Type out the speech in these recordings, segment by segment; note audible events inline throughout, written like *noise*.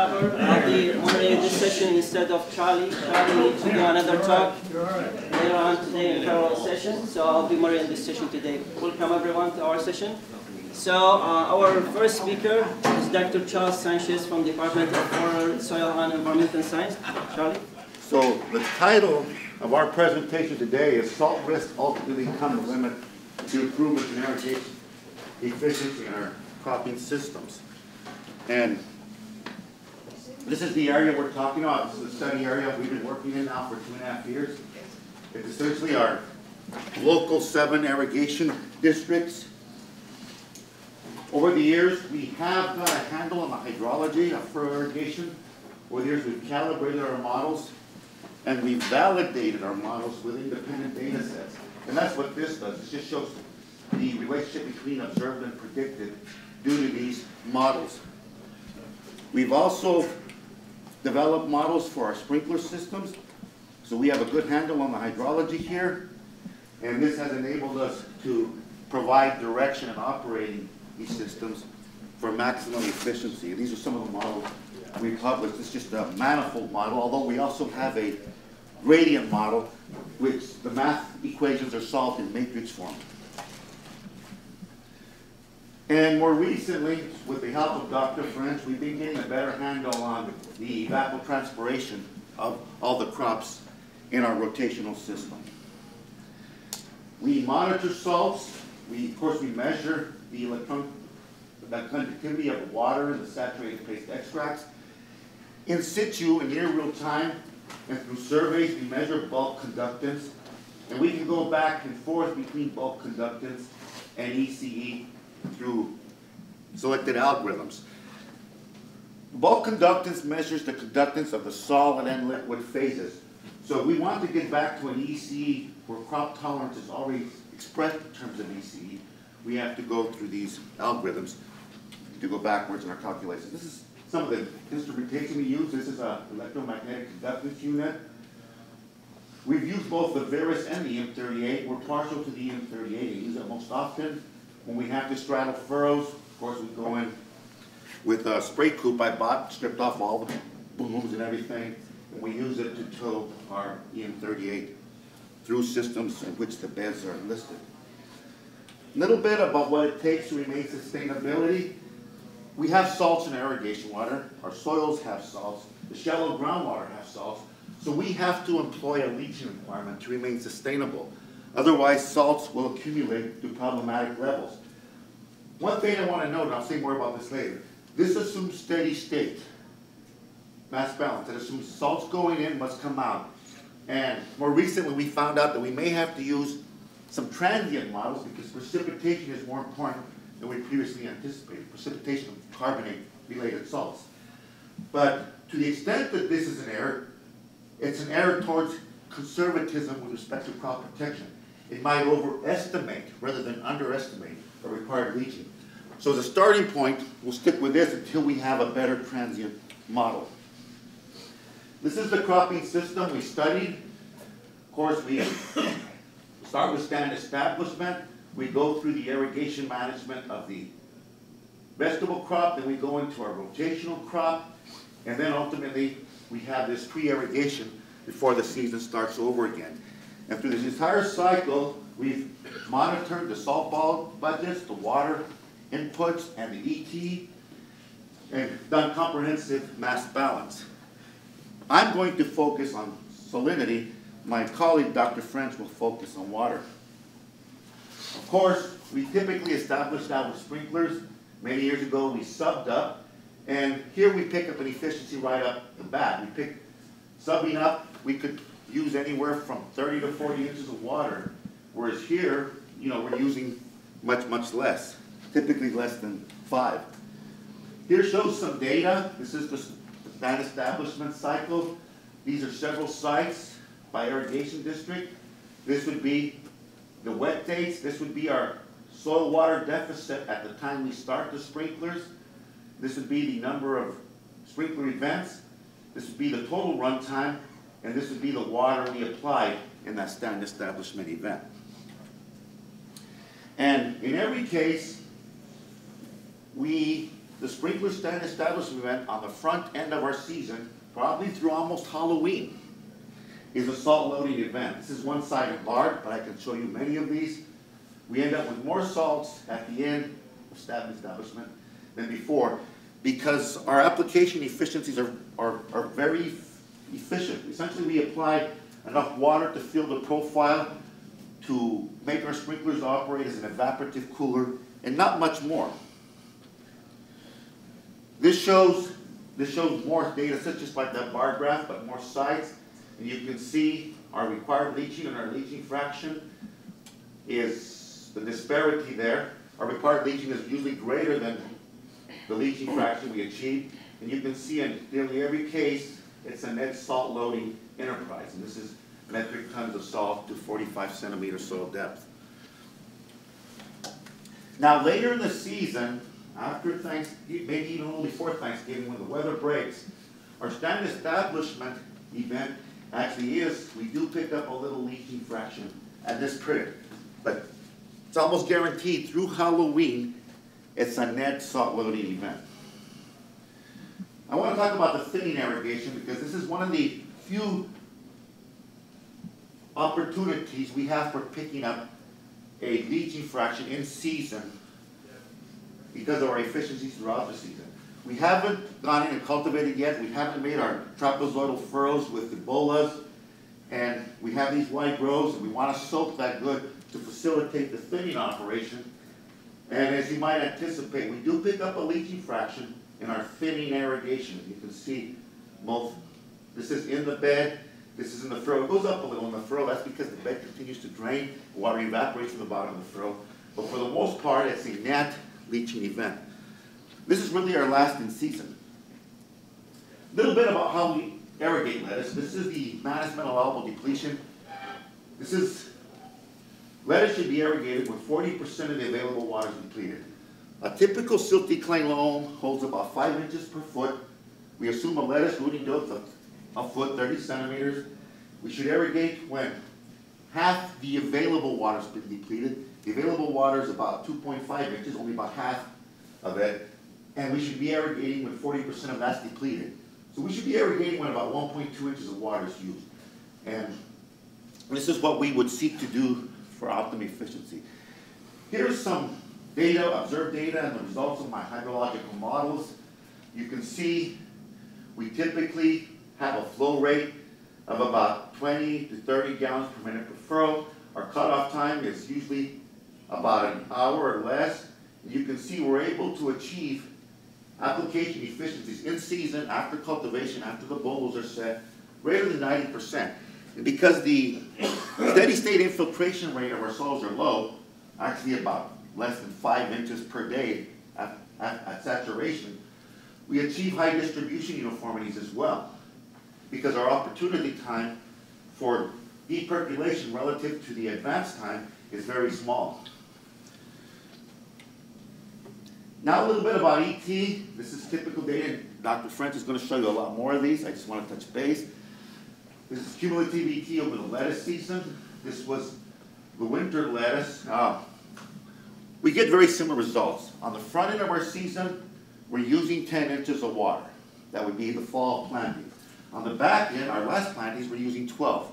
I'll be moderating this session instead of Charlie. Charlie needs to do another talk later on today in parallel session, so I'll be moderating this session today. Welcome everyone to our session. So uh, our first speaker is Dr. Charles Sanchez from the Department of Soil and Environmental Science. Charlie? So the title of our presentation today is Salt Risk Ultimately Become the Limit to Improvements in Irrigation Efficiency in Our Cropping Systems. And this is the area we're talking about. This is the study area we've been working in now for two and a half years. It's essentially our local seven irrigation districts. Over the years, we have got a handle on the hydrology for irrigation. Over the years, we've calibrated our models and we validated our models with independent data sets. And that's what this does. It just shows the relationship between observed and predicted due to these models. We've also developed models for our sprinkler systems. So we have a good handle on the hydrology here. And this has enabled us to provide direction and operating these systems for maximum efficiency. These are some of the models we published. It's just a manifold model, although we also have a gradient model, which the math equations are solved in matrix form. And more recently, with the help of Dr. French, we've been getting a better handle on the evapotranspiration of all the crops in our rotational system. We monitor salts. We, of course, we measure the electron, the conductivity of the water in the saturated paste extracts. In situ, in near real time, and through surveys, we measure bulk conductance. And we can go back and forth between bulk conductance and ECE through selected algorithms. Bulk conductance measures the conductance of the solid and liquid phases. So if we want to get back to an ECE where crop tolerance is already expressed in terms of ECE, we have to go through these algorithms to go backwards in our calculations. This is some of the instrumentation we use. This is an electromagnetic conductance unit. We've used both the Veris and the EM38. We're partial to the EM38. We use it most often when we have to straddle furrows. Of course, we go in with a Spra-Coupe I bought, stripped off all the booms and everything, and we use it to tow our EM38 through systems in which the beds are listed. A little bit about what it takes to remain sustainability. We have salts in our irrigation water. Our soils have salts. The shallow groundwater has salts. So we have to employ a leaching requirement to remain sustainable. Otherwise, salts will accumulate to problematic levels. One thing I want to note, and I'll say more about this later, this assumes steady state, mass balance. It assumes salts going in must come out. And more recently, we found out that we may have to use some transient models because precipitation is more important than we previously anticipated, precipitation of carbonate-related salts. But to the extent that this is an error, it's an error towards conservatism with respect to crop protection. It might overestimate rather than underestimate a required region. So as a starting point, we'll stick with this until we have a better transient model. This is the cropping system we studied. Of course, we start with stand establishment. We go through the irrigation management of the vegetable crop, then we go into our rotational crop, and then ultimately we have this pre-irrigation before the season starts over again. And through this entire cycle, we've monitored the salt ball budgets, the water inputs, and the ET, and done comprehensive mass balance. I'm going to focus on salinity. My colleague, Dr. French, will focus on water. Of course, we typically establish that with sprinklers. Many years ago, we subbed up, and here we pick up an efficiency right up the bat. We pick subbing up, we could use anywhere from 30 to 40 inches of water, whereas here, you know, we're using much, much less, typically less than five. Here shows some data. This is the stand establishment cycle. These are several sites by irrigation district. This would be the wet dates. This would be our soil water deficit at the time we start the sprinklers. This would be the number of sprinkler events. This would be the total runtime, and this would be the water we applied in that stand establishment event. And in every case, we the sprinkler stand establishment event on the front end of our season, probably through almost Halloween, is a salt loading event. This is one side of bar, but I can show you many of these. We end up with more salts at the end of stand establishment than before because our application efficiencies are, are, are very efficient. Essentially, we apply enough water to fill the profile to make our sprinklers operate as an evaporative cooler and not much more. This shows, this shows more data, such as like that bar graph, but more sites. And you can see our required leaching and our leaching fraction is the disparity there. Our required leaching is usually greater than the leaching fraction we achieve. And you can see in nearly every case, it's a net salt loading enterprise. And this is metric tons of salt to 45 centimeter soil depth. Now, later in the season, after Thanksgiving, maybe even a little before Thanksgiving, when the weather breaks, our stand establishment event actually is, we do pick up a little leaching fraction at this period. But it's almost guaranteed through Halloween, it's a net salt loading event. I want to talk about the thinning irrigation because this is one of the few opportunities we have for picking up a leaching fraction in season because of our efficiencies throughout the season. We haven't gone in and cultivated yet. We haven't made our trapezoidal furrows with Ebolas. And we have these wide rows and we want to soak that good to facilitate the thinning operation. And as you might anticipate, we do pick up a leaching fraction in our thinning irrigation. You can see both, this is in the bed, this is in the furrow. It goes up a little in the furrow. That's because the bed continues to drain. Water evaporates from the bottom of the furrow. But for the most part, it's a net leaching event. This is really our last in season. A little bit about how we irrigate lettuce. This is the management allowable depletion. This is, lettuce should be irrigated when 40% of the available water is depleted. A typical silty clay loam holds about 5 inches per foot. We assume a lettuce rooting depth of a foot, 30 centimeters. We should irrigate when half the available water has been depleted. The available water is about 2.5 inches, only about half of it. And we should be irrigating when 40% of that's depleted. So we should be irrigating when about 1.2 inches of water is used. And this is what we would seek to do for optimum efficiency. Here's some data, observed data, and the results of my hydrological models. You can see we typically have a flow rate of about 20 to 30 gallons per minute per furrow. Our cutoff time is usually about an hour or less. You can see we're able to achieve application efficiencies in season, after cultivation, after the bulbs are set, greater than 90%. And because the *coughs* steady state infiltration rate of our soils are low, actually about less than five inches per day at, at, at saturation, we achieve high distribution uniformities as well because our opportunity time for deep percolation relative to the advanced time is very small. Now a little bit about ET. This is typical data. Dr. French is going to show you a lot more of these. I just want to touch base. This is cumulative ET over the lettuce season. This was the winter lettuce. Uh, we get very similar results. On the front end of our season, we're using 10 inches of water. That would be the fall planting. On the back end, our last plantings, we're using 12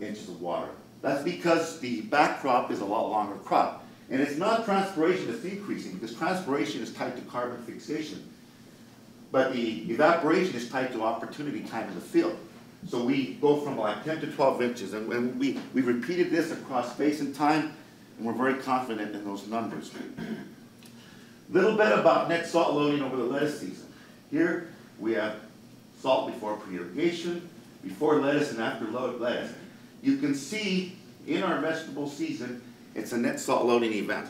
inches of water. That's because the back crop is a lot longer crop. And it's not transpiration that's increasing, because transpiration is tied to carbon fixation. But the evaporation is tied to opportunity time in the field. So we go from like 10 to 12 inches, and, and we, we repeated this across space and time, and we're very confident in those numbers. A *clears throat* little bit about net salt loading over the lettuce season. Here we have salt before pre-irrigation, before lettuce and after lettuce. You can see in our vegetable season, it's a net salt loading event.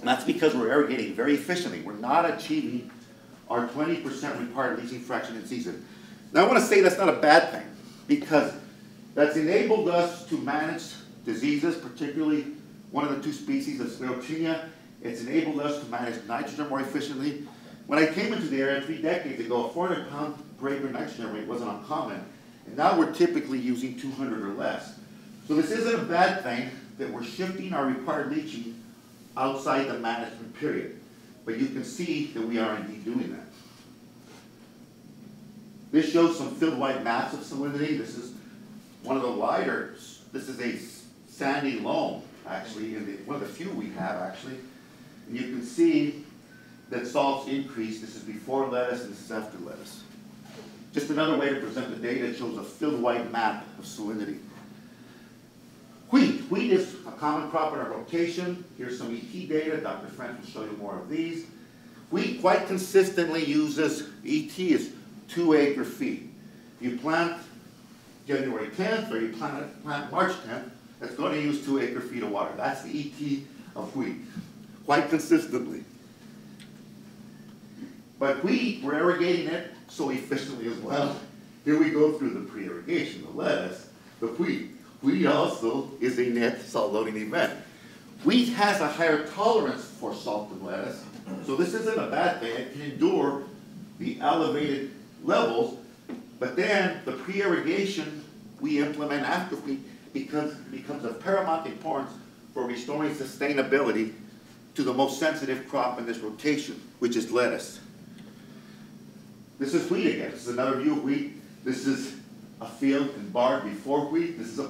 And that's because we're irrigating very efficiently. We're not achieving our 20% required leaching fraction in season. Now I want to say that's not a bad thing because that's enabled us to manage diseases, particularly one of the two species of Sclerotinia. It's enabled us to manage nitrogen more efficiently. When I came into the area three decades ago, a 400 pound per acre nitrogen rate wasn't uncommon. And now we're typically using 200 or less. So this isn't a bad thing that we're shifting our required leaching outside the management period. but you can see that we are indeed doing that. This shows some field wide maps of salinity. This is one of the wider, this is a sandy loam, actually, the, one of the few we have, actually. And you can see that salts increase. This is before lettuce, and this is after lettuce. Just another way to present the data, shows a filled white map of salinity. Wheat. Wheat is a common crop in our rotation. Here's some ET data. Dr. French will show you more of these. Wheat quite consistently uses, ET as two acre feet. You plant January 10th or you plant, plant March 10th, that's going to use two acre feet of water. That's the ET of wheat, quite consistently. But wheat, we're irrigating it so efficiently as well. Here we go through the pre-irrigation, the lettuce, the wheat. Wheat also is a net salt loading event. Wheat has a higher tolerance for salt than lettuce, so this isn't a bad thing. It can endure the elevated levels, but then the pre-irrigation we implement after wheat becomes, becomes of paramount importance for restoring sustainability to the most sensitive crop in this rotation, which is lettuce. This is wheat again. This is another view of wheat. This is a field in Bard before wheat. This is a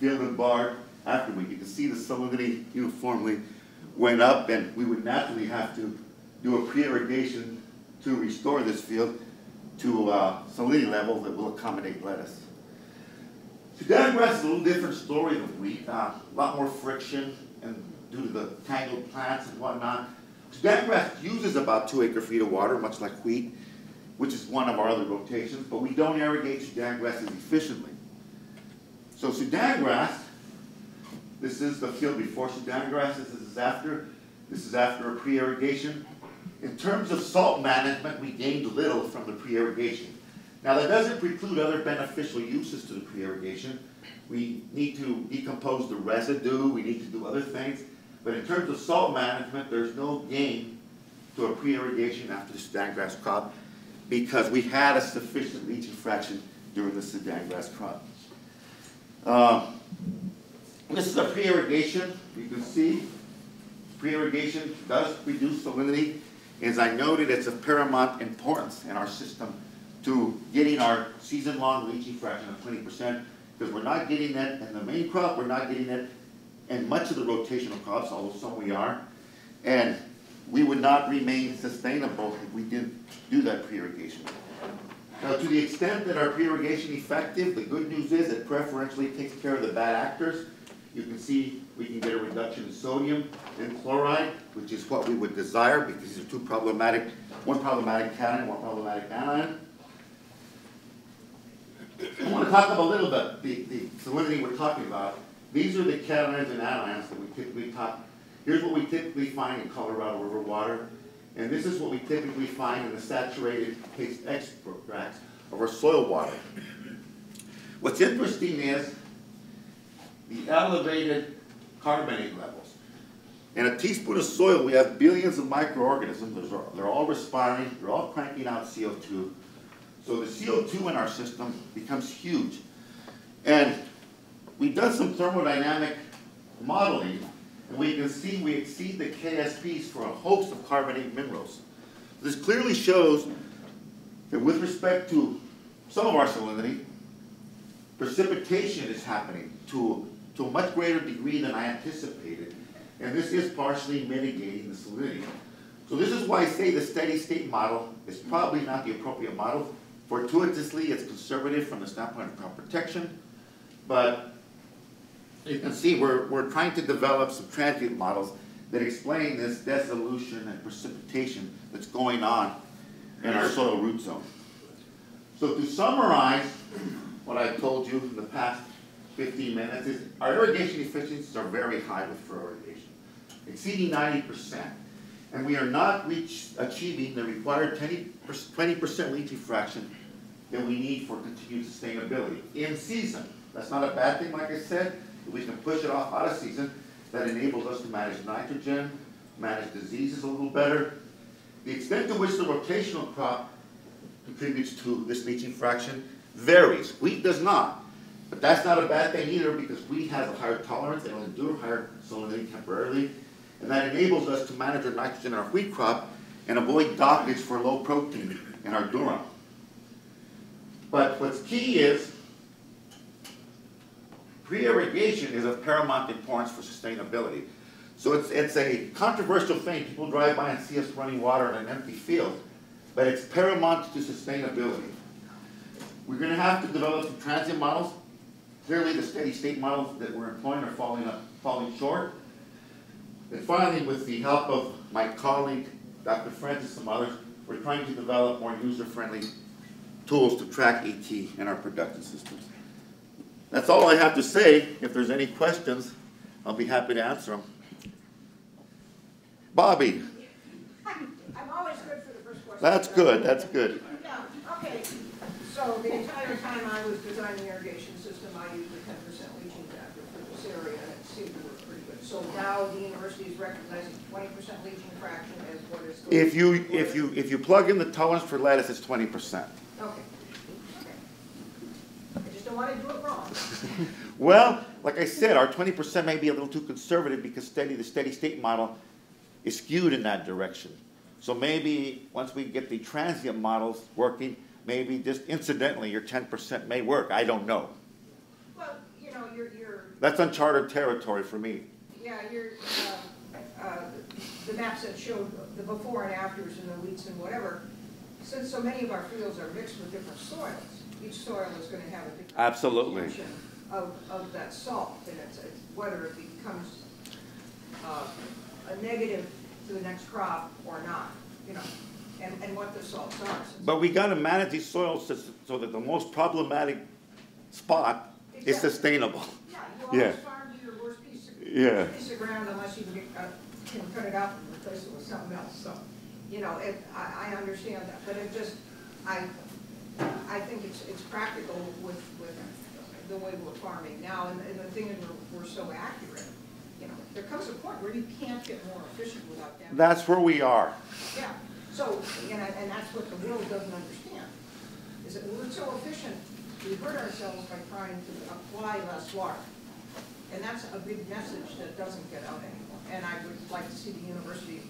field in Bard after wheat. You can see the salinity uniformly went up, and we would naturally have to do a pre-irrigation to restore this field to a salinity levels that will accommodate lettuce. Grass is a little different story than wheat. Uh, a lot more friction and due to the tangled plants and whatnot. Grass uses about two acre feet of water, much like wheat which is one of our other rotations, but we don't irrigate Sudan grass as efficiently. So Sudan grass, this is the field before Sudan grass, this is after, this is after a pre-irrigation. In terms of salt management, we gained little from the pre-irrigation. Now that doesn't preclude other beneficial uses to the pre-irrigation. We need to decompose the residue, we need to do other things, but in terms of salt management, there's no gain to a pre-irrigation after the Sudan grass crop because we had a sufficient leaching fraction during the Sudan grass crop. Uh, this is a pre-irrigation. You can see pre-irrigation does reduce salinity. As I noted, it's of paramount importance in our system to getting our season-long leaching fraction of 20% because we're not getting that in the main crop, we're not getting it in much of the rotational crops, although some we are. And we would not remain sustainable if we didn't do that pre-irrigation. Now, to the extent that our pre-irrigation is effective, the good news is it preferentially takes care of the bad actors. You can see we can get a reduction in sodium and chloride, which is what we would desire because these are two problematic, one problematic cation, one problematic anion. I want to talk about a little bit the, the salinity we're talking about. These are the cations and anions that we typically talk Here's what we typically find in Colorado River water, and this is what we typically find in the saturated paste extracts of our soil water. What's interesting is the elevated carbonate levels. In a teaspoon of soil, we have billions of microorganisms. They're all respiring, they're all cranking out CO2. So the CO2 in our system becomes huge. And we've done some thermodynamic modeling and we can see we exceed the KSPs for a host of carbonate minerals. This clearly shows that with respect to some of our salinity, precipitation is happening to, to a much greater degree than I anticipated. And this is partially mitigating the salinity. So this is why I say the steady state model is probably not the appropriate model. Fortuitously, it's conservative from the standpoint of crop protection, but you can see we're, we're trying to develop some transient models that explain this dissolution and precipitation that's going on in our soil root zone. So to summarize what I've told you in the past 15 minutes is our irrigation efficiencies are very high with furrow irrigation, exceeding 90%. And we are not reach, achieving the required 20% leaching fraction that we need for continued sustainability in season. That's not a bad thing, like I said, we can push it off out of season, that enables us to manage nitrogen, manage diseases a little better. The extent to which the rotational crop contributes to this leaching fraction varies. Wheat does not. But that's not a bad thing either because wheat has a higher tolerance, and will endure higher salinity temporarily. And that enables us to manage our nitrogen in our wheat crop and avoid dockage for low protein in our durum. But what's key is pre-irrigation is of paramount importance for sustainability. So it's, it's a controversial thing. People drive by and see us running water in an empty field, but it's paramount to sustainability. We're gonna have to develop some transient models. Clearly, the steady state models that we're employing are falling, up- falling short. And finally, with the help of my colleague, Dr. Francis, and some others, we're trying to develop more user-friendly tools to track ET in our production systems. That's all I have to say. If there's any questions, I'll be happy to answer them. Bobby, I'm always good for the first question. that's good, that's good. Yeah, okay, so the entire time I was designing the irrigation system, I used a ten percent leaching factor for this area, and it seemed to work pretty good. So now the university is recognizing twenty percent leaching fraction as what is. the- If you, if you, if you plug in the tolerance for lettuce, it's twenty percent. Okay, okay. I just don't want to do it wrong. *laughs* Well, like I said, our twenty percent may be a little too conservative because steady, the steady state model is skewed in that direction. So maybe, once we get the transient models working, maybe just incidentally, your ten percent may work, I don't know. Well, you know, you're, you're, That's uncharted territory for me. yeah, you're, uh, uh, the maps that showed the before and afters and the wheats and whatever, since so many of our fields are mixed with different soils, each soil is gonna have a different. Absolutely. Of, of that salt, and it's, it's whether it becomes, uh, a negative to the next crop or not, you know, and, and what the salts are. But we gotta manage these soils so- so that the most problematic spot is sustainable. Yeah, you Yeah. farm to your worst piece of, Yeah. piece of ground unless you can get, uh, can cut it and replace it with something else, so, you know, it, I, I understand that, but it just, I, I think it's, it's practical with, with the way we're farming now, and, and the thing is, we're, we're so accurate, you know, there comes a point where you can't get more efficient without damaging. That's where we are. Yeah, so, and, I- and that's what the world doesn't understand, is that we're so efficient, we hurt ourselves by trying to apply less water. And that's a big message that doesn't get out anymore, and I would like to see the university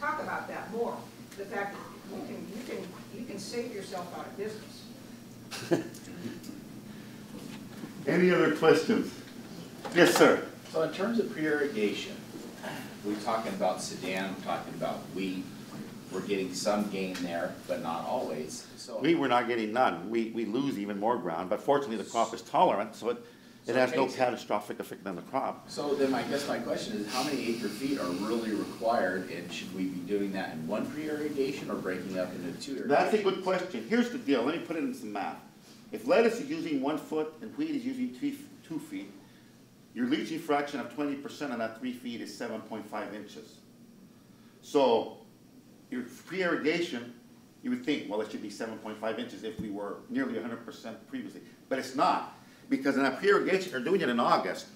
talk about that more. The fact that you can, you can, you can save yourself out of business. *laughs* Any other questions? Yes, sir. So in terms of pre-irrigation, we're talking about Sudan, we're talking about wheat, we're getting some gain there, but not always, so. We were not getting none. We, we lose even more ground, but fortunately the crop is tolerant, so it, it has no catastrophic effect on the crop. So then I guess my question is, how many acre feet are really required, and should we be doing that in one pre-irrigation or breaking up into two irrigations? That's a good question. Here's the deal, let me put it in some math. If lettuce is using one foot and wheat is using two, two feet, your leaching fraction of twenty percent on that three feet is seven point five inches. So, your pre-irrigation, you would think, well, it should be seven point five inches if we were nearly hundred percent previously. But it's not, because in that pre-irrigation, they're doing it in August.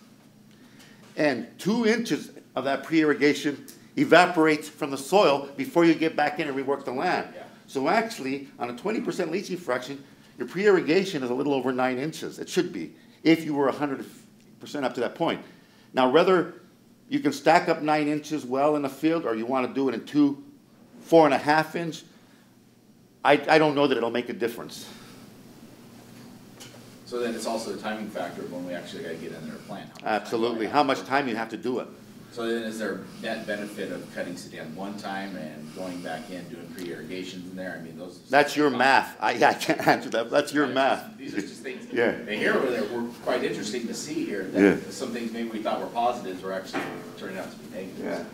And two inches of that pre-irrigation evaporates from the soil before you get back in and rework the land. Yeah. So actually, on a twenty percent leaching fraction, your pre-irrigation is a little over nine inches. It should be, if you were hundred percent up to that point. Now, whether you can stack up nine inches well in a field, or you wanna do it in two, four and a half inch, I, I don't know that it'll make a difference. So then it's also the timing factor of when we actually gotta get in there and plant. How much time I Absolutely. have How much time you have to do it. So then is there net benefit of cutting Sudan one time and going back in, doing pre-irrigations in there? I mean, those. That's your math. I, I can't answer that. That's your math. These are just things. *laughs* Yeah. They hear that were quite interesting to see here, Yeah. that some things maybe we thought were positives were actually turning out to be negatives.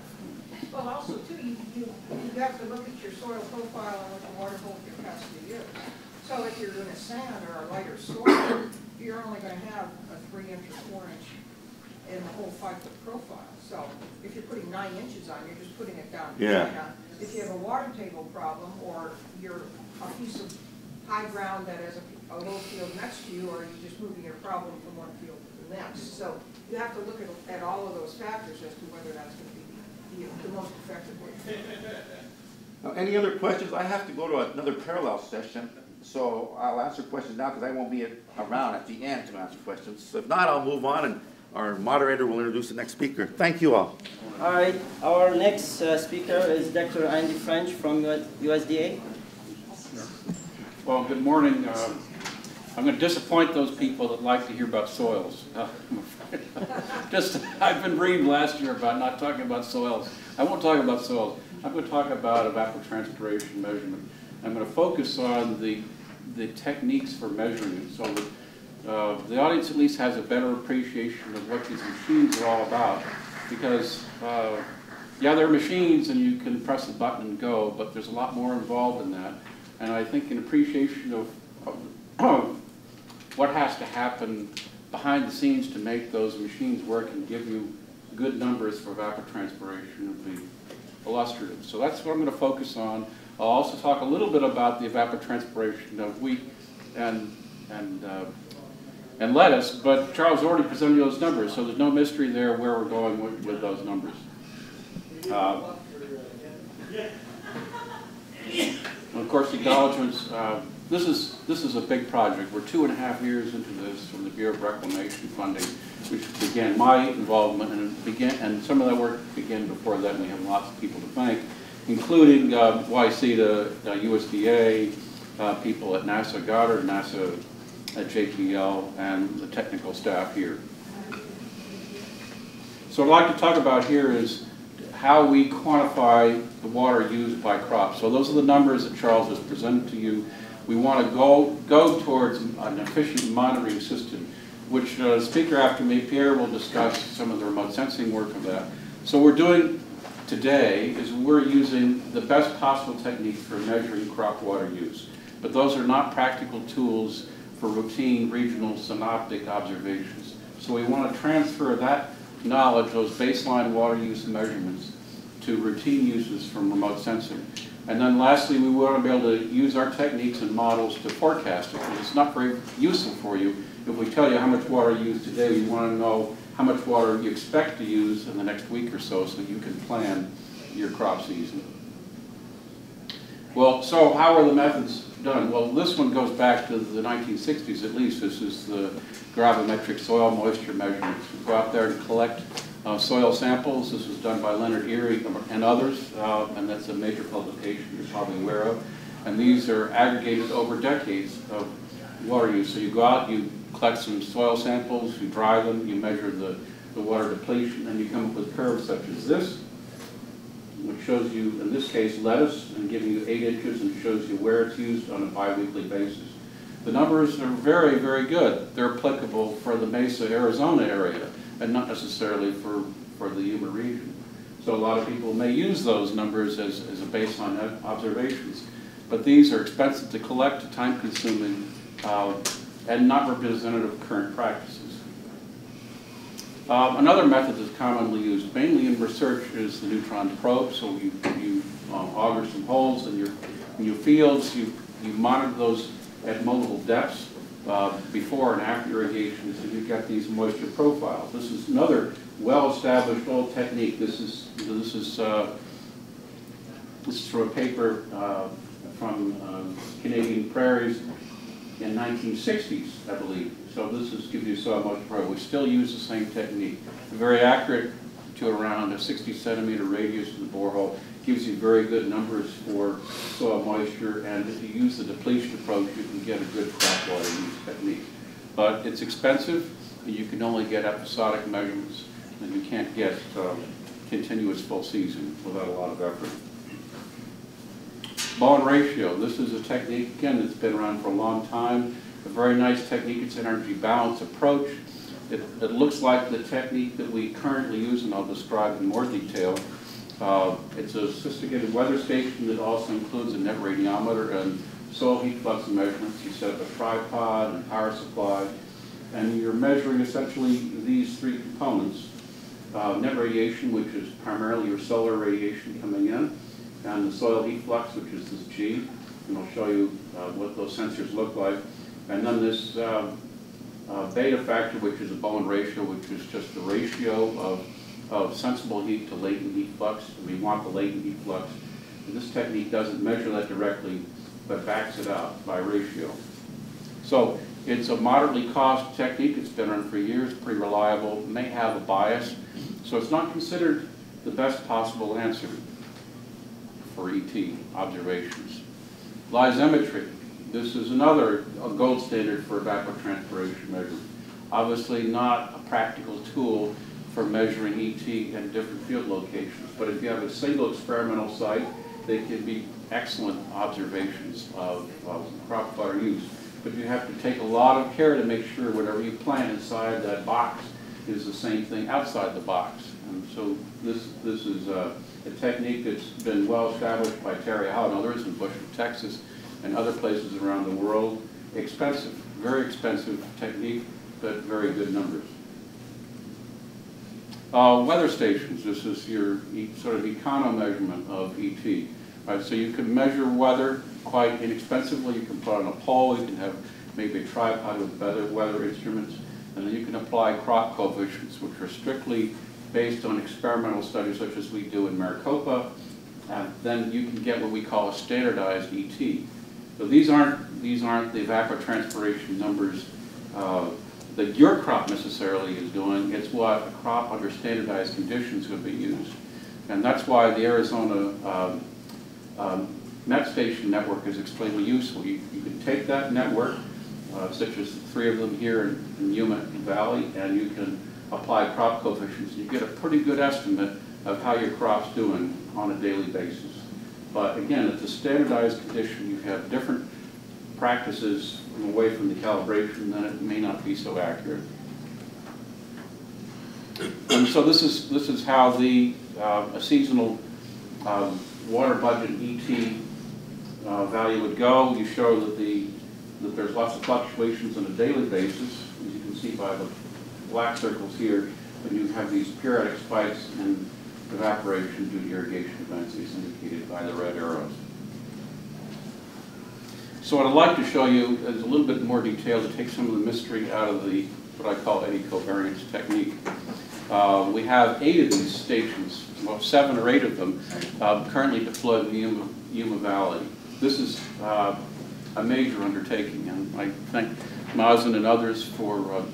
Well, also too, you, you, you have to look at your soil profile and what the water hold capacity is. So if you're in a sand or a lighter soil, you're only gonna have a three inch or four inch in the whole five foot profile. So if you're putting nine inches on, you're just putting it down. Yeah. China. If you have a water table problem, or you're a piece of high ground that has a, a low field next to you, or you're just moving your problem from one field to the next. So you have to look at, at all of those factors as to whether that's gonna be the, the most effective way. Now, any other questions? I have to go to another parallel session, so I'll answer questions now because I won't be around at the end to answer questions. So if not, I'll move on and our moderator will introduce the next speaker. Thank you all. All right, our next uh, speaker is Dr. Andy French from USDA. Well, good morning. Uh, I'm going to disappoint those people that like to hear about soils. *laughs* Uh, Just, I've been reading last year about not talking about soils. I won't talk about soils. I'm going to talk about evapotranspiration measurement. I'm going to focus on the, the techniques for measuring it so that uh, the audience at least has a better appreciation of what these machines are all about. Because, uh, yeah, they're machines and you can press a button and go, but there's a lot more involved in that. And I think an appreciation of, of *clears throat* what has to happen behind the scenes to make those machines work and give you good numbers for evapotranspiration would be illustrative. So that's what I'm going to focus on. I'll also talk a little bit about the evapotranspiration of wheat and, and, uh, and lettuce, but Charles already presented those numbers, so there's no mystery there where we're going with, with those numbers. Uh, of course, acknowledgements, uh, this is, this is a big project. We're two and a half years into this from the Bureau of Reclamation funding, which began my involvement, and began, and some of that work began before that, we have lots of people to thank, including uh, YCEDA, uh, USDA, uh, people at NASA Goddard, NASA at JPL, and the technical staff here. So what I'd like to talk about here is how we quantify the water used by crops. So those are the numbers that Charles has presented to you. We want to go, go towards an efficient monitoring system, which uh, the speaker after me, Pierre, will discuss some of the remote sensing work of that. So we're doing today is we're using the best possible technique for measuring crop water use. But those are not practical tools for routine regional synoptic observations. So we want to transfer that knowledge, those baseline water use measurements, to routine uses from remote sensing. And then lastly, we want to be able to use our techniques and models to forecast it, because it's not very useful for you. If we tell you how much water you use today, we want to know how much water you expect to use in the next week or so, so you can plan your crop season. Well, so how are the methods done? Well, this one goes back to the 1960s at least. This is the gravimetric soil moisture measurements. We go out there and collect uh, soil samples. This was done by Leonard Erie and others, uh, and that's a major publication you're probably aware of. And these are aggregated over decades of water use. So you go out, you collect some soil samples, you dry them, you measure the, the water depletion, and you come up with curves such as this, which shows you, in this case, lettuce, and giving you eight inches and shows you where it's used on a biweekly basis. The numbers are very, very good. They're applicable for the Mesa, Arizona area, and not necessarily for, for the Yuma region. So a lot of people may use those numbers as, as a baseline observations. But these are expensive to collect, time-consuming, uh, and not representative of current practices. Um, another method that's commonly used, mainly in research, is the neutron probe. So you, you um, auger some holes in your, in your fields, you, you monitor those at multiple depths uh, before and after irrigation, so you get these moisture profiles. This is another well-established old technique. This is this is uh, this is from a paper uh, from um, Canadian prairies in 1960s, I believe. So this is gives you so much probe. We still use the same technique. Very accurate to around a 60 centimeter radius of the borehole gives you very good numbers for soil moisture, and if you use the depletion approach, you can get a good crop water use technique. But it's expensive, and you can only get episodic measurements, and you can't get um, continuous full season without a lot of effort. Bowen ratio, this is a technique, again, that's been around for a long time, a very nice technique, it's an energy balance approach. It, it looks like the technique that we currently use, and I'll describe in more detail, uh, it's a sophisticated weather station that also includes a net radiometer and soil heat flux measurements. You set up a tripod and power supply, and you're measuring essentially these three components. Uh, net radiation, which is primarily your solar radiation coming in, and the soil heat flux, which is this G, and I'll show you uh, what those sensors look like. And then this uh, uh beta factor, which is a Bowen ratio, which is just the ratio of of sensible heat to latent heat flux. We want the latent heat flux. And this technique doesn't measure that directly, but backs it out by ratio. So It's a moderately cost technique, it's been around for years, pretty reliable, may have a bias, so it's not considered the best possible answer ET observations. Lysimetry, this is another gold standard for evapotranspiration measurement. Obviously not a practical tool for measuring ET in different field locations, but if you have a single experimental site, they can be excellent observations of, of crop water use. But you have to take a lot of care to make sure whatever you plant inside that box is the same thing outside the box. And so this, this is a, a technique that's been well established by Terry Howell and others in Bushland, Texas, and other places around the world. Expensive, very expensive technique, but very good numbers. Uh, weather stations, this is your e- sort of econo measurement of ET. Right, so you can measure weather quite inexpensively. You can put on a pole, you can have maybe a tripod with weather, weather instruments, and then you can apply crop coefficients, which are strictly based on experimental studies such as we do in Maricopa. And then you can get what we call a standardized ET. So these aren't, these aren't the evapotranspiration numbers uh, that your crop necessarily is doing. It's what a crop under standardized conditions would be used. And that's why the Arizona um, um, Met Station network is extremely useful. You, you can take that network, uh, such as three of them here in, in Yuma Valley, and you can apply crop coefficients. You get a pretty good estimate of how your crop's doing on a daily basis. But again, it's a standardized condition. You have different practices away from the calibration, then it may not be so accurate. And so this is, this is how the, uh, a seasonal um, water budget ET uh, value would go. You show that the, that there's lots of fluctuations on a daily basis, as you can see by the black circles here, and you have these periodic spikes in evaporation due to irrigation events, as indicated by the red arrows. So what I'd like to show you is a little bit more detail to take some of the mystery out of the, what I call eddy covariance technique. Uh, we have eight of these stations, well, seven or eight of them, uh, currently deployed in the Yuma, Yuma Valley. This is uh, a major undertaking, and I thank Mazen and others for uh,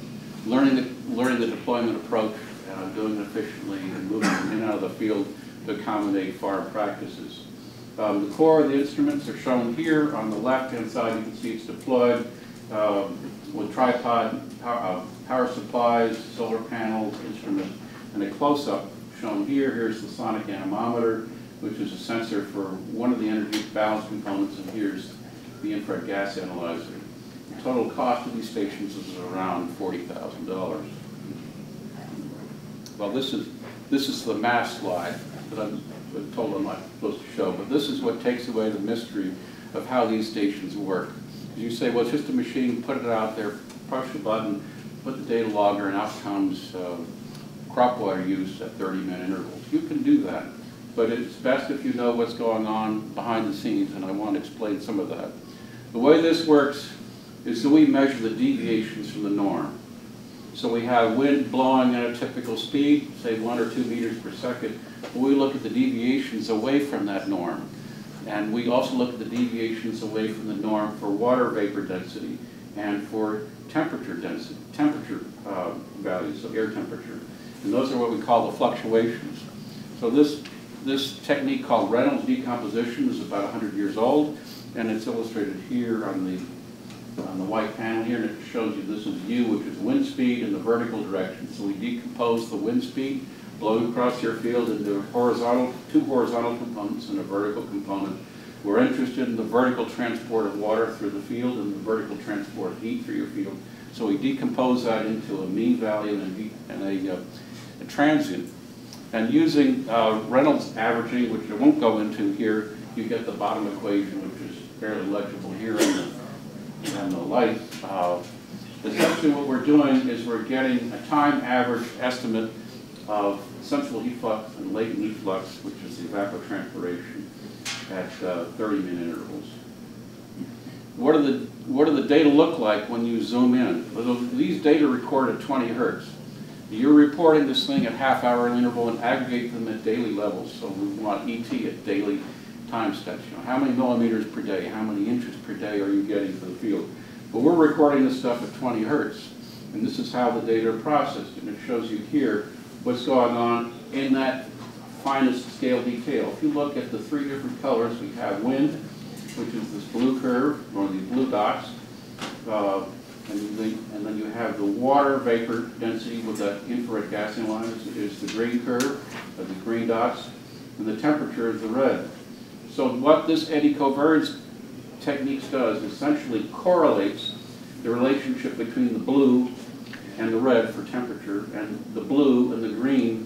learning the, learning the deployment approach, uh, doing it efficiently, and moving in and out of the field to accommodate farm practices. Um, the core of the instruments are shown here. On the left-hand side, you can see it's deployed um, with tripod, power, uh, power supplies, solar panels, instruments, and a close-up shown here. Here's the sonic anemometer, which is a sensor for one of the energy balance components, and here's the infrared gas analyzer. Total cost of these stations is around $40,000. Well, this is, this is the mass slide that I'm told I'm not supposed to show, but this is what takes away the mystery of how these stations work. You say, well, it's just a machine, put it out there, push a button, put the data logger, and out comes uh, crop water use at 30-minute intervals. You can do that, but it's best if you know what's going on behind the scenes, and I want to explain some of that. The way this works is that we measure the deviations from the norm. So we have wind blowing at a typical speed, say one or two meters per second. We look at the deviations away from that norm. And we also look at the deviations away from the norm for water vapor density and for temperature density, temperature uh, values, so air temperature. And those are what we call the fluctuations. So this, this technique called Reynolds decomposition is about 100 years old, and it's illustrated here on the on the white panel here, and it shows you this is U, which is wind speed in the vertical direction. So we decompose the wind speed blowing across your field into horizontal, two horizontal components and a vertical component. We're interested in the vertical transport of water through the field and the vertical transport of heat through your field. So we decompose that into a mean value and a, and a, uh, a transient. And using uh, Reynolds averaging, which I won't go into here, you get the bottom equation, which is fairly legible here in the and the light. Uh, essentially what we're doing is we're getting a time average estimate of sensible heat flux and latent heat flux, which is the evapotranspiration at uh, 30 minute intervals. What do the what do the data look like when you zoom in? Well, these data record at 20 hertz. You're reporting this thing at half hour interval and aggregate them at daily levels. So we want ET at daily time steps. You know, how many millimeters per day, how many inches per day are you getting for the field? But we're recording this stuff at 20 hertz, and this is how the data are processed, and it shows you here what's going on in that finest scale detail. If you look at the three different colors, we have wind, which is this blue curve, or these blue dots, uh, and then, and then you have the water vapor density with that infrared gas analyzer is the green curve, of the green dots, and the temperature is the red. So what this eddy covariance techniques does essentially correlates the relationship between the blue and the red for temperature, and the blue and the green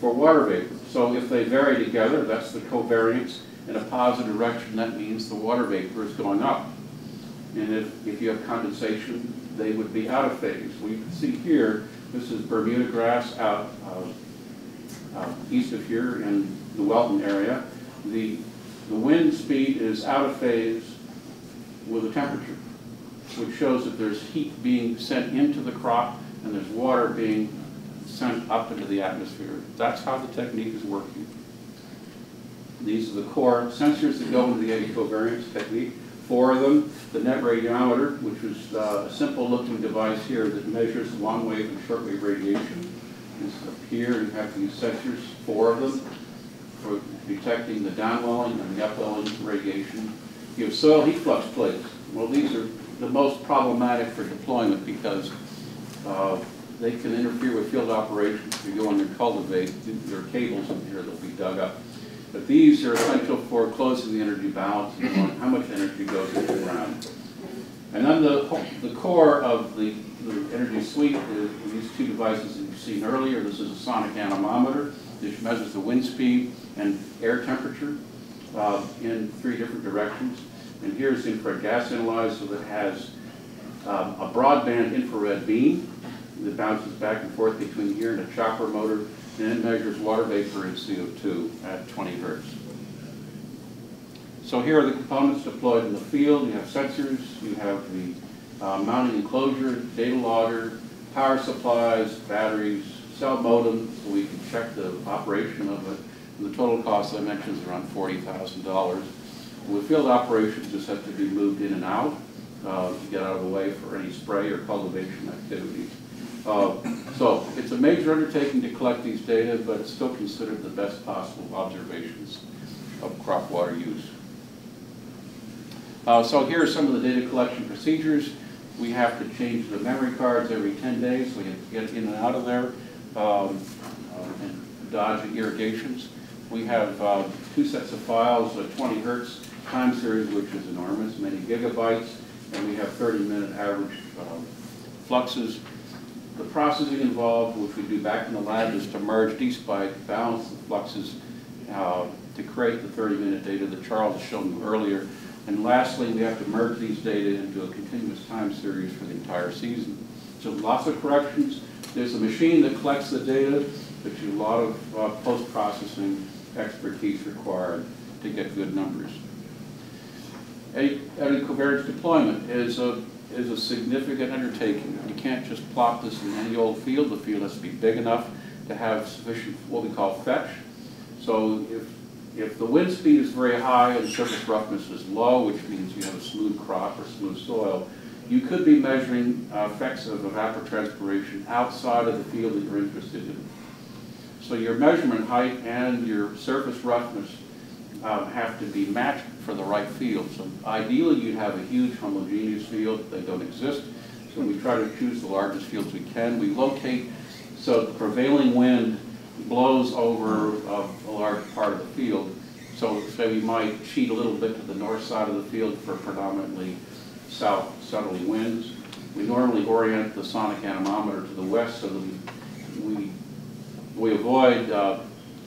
for water vapor. So if they vary together, that's the covariance. In a positive direction, that means the water vapor is going up. And if, if you have condensation, they would be out of phase. We can see here, this is Bermuda grass out, uh, east of here in the Wellton area. The, the wind speed is out of phase with the temperature, which shows that there's heat being sent into the crop and there's water being sent up into the atmosphere. That's how the technique is working. These are the core sensors that go into the eddy covariance technique. Four of them, the net radiometer, which is uh, a simple looking device here that measures long wave and short wave radiation. Is up here, you have these sensors, four of them, for detecting the downwelling and the upwelling radiation. You have soil heat flux plates. Well, these are the most problematic for deployment because uh, they can interfere with field operations. If you go on and cultivate, are cables in here that'll be dug up. But these are essential for closing the energy balance and knowing how much energy goes into the ground. And then the, the core of the, the energy suite is these two devices that you've seen earlier. This is a sonic anemometer, which measures the wind speed and air temperature uh, in three different directions. And here's infrared gas analyzer that has um, a broadband infrared beam that bounces back and forth between here and a chopper motor, and it measures water vapor and CO2 at 20 hertz. So here are the components deployed in the field. You have sensors, you have the uh, mounting enclosure, data logger, power supplies, batteries, cell modem, so we can check the operation of it. The total cost I mentioned is around $40,000. With field operations, just have to be moved in and out uh, to get out of the way for any spray or cultivation activities. Uh, So it's a major undertaking to collect these data, but it's still considered the best possible observations of crop water use. Uh, So here are some of the data collection procedures. We have to change the memory cards every 10 days, so we have to get in and out of there um, uh, and dodge irrigations. We have uh, two sets of files, a 20 hertz time series, which is enormous, many gigabytes, and we have 30-minute average um, fluxes. The processing involved, which we do back in the lab, is to merge despite, balance the fluxes uh, to create the 30-minute data that Charles has shown you earlier. And lastly, we have to merge these data into a continuous time series for the entire season. So lots of corrections. There's a machine that collects the data, but you a lot of uh, post-processing expertise required to get good numbers. Eddy eddy covariance deployment is a, is a significant undertaking. You can't just plop this in any old field. The field has to be big enough to have sufficient, what we call fetch. So if, if the wind speed is very high and surface roughness is low, which means you have a smooth crop or smooth soil, you could be measuring uh, effects of evapotranspiration outside of the field that you're interested in. So your measurement height and your surface roughness um, have to be matched for the right field. So ideally, you'd have a huge homogeneous field. They don't exist. So we try to choose the largest fields we can. We locate so the prevailing wind blows over a, a large part of the field. So say we might cheat a little bit to the north side of the field for predominantly south southerly winds. We normally orient the sonic anemometer to the west so that we, we avoid uh,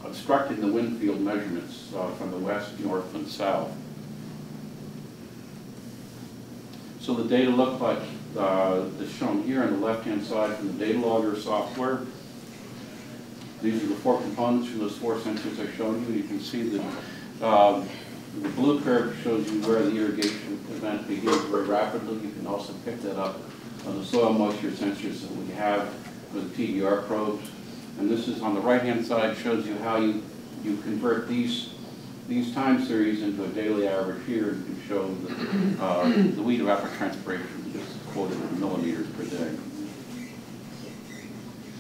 obstructing the wind field measurements uh, from the west, north, and south. So the data look like uh, is shown here on the left-hand side from the data logger software. These are the four components from those four sensors I've shown you. You can see that um, the blue curve shows you where the irrigation event begins very rapidly. You can also pick that up on the soil moisture sensors that we have with the TDR probes. And this is on the right-hand side shows you how you, you convert these these time series into a daily average here and can show the, uh, the weed evapotranspiration, just quoted in millimeters per day.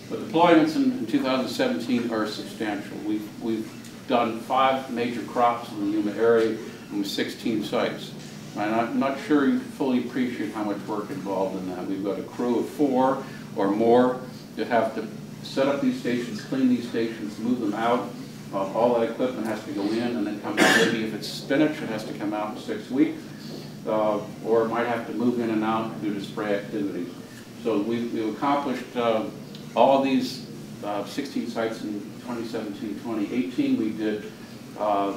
The deployments in in 2017 are substantial. We've, we've done five major crops in the Yuma area and 16 sites. And I'm not sure you fully appreciate how much work involved in that. We've got a crew of four or more that have to set up these stations, clean these stations, move them out. Uh, All that equipment has to go in and then come out. Maybe if it's spinach, it has to come out in six weeks. uh, Or it might have to move in and out due to spray activities. So we've we've accomplished uh, all these uh, 16 sites in 2017, 2018. We did uh,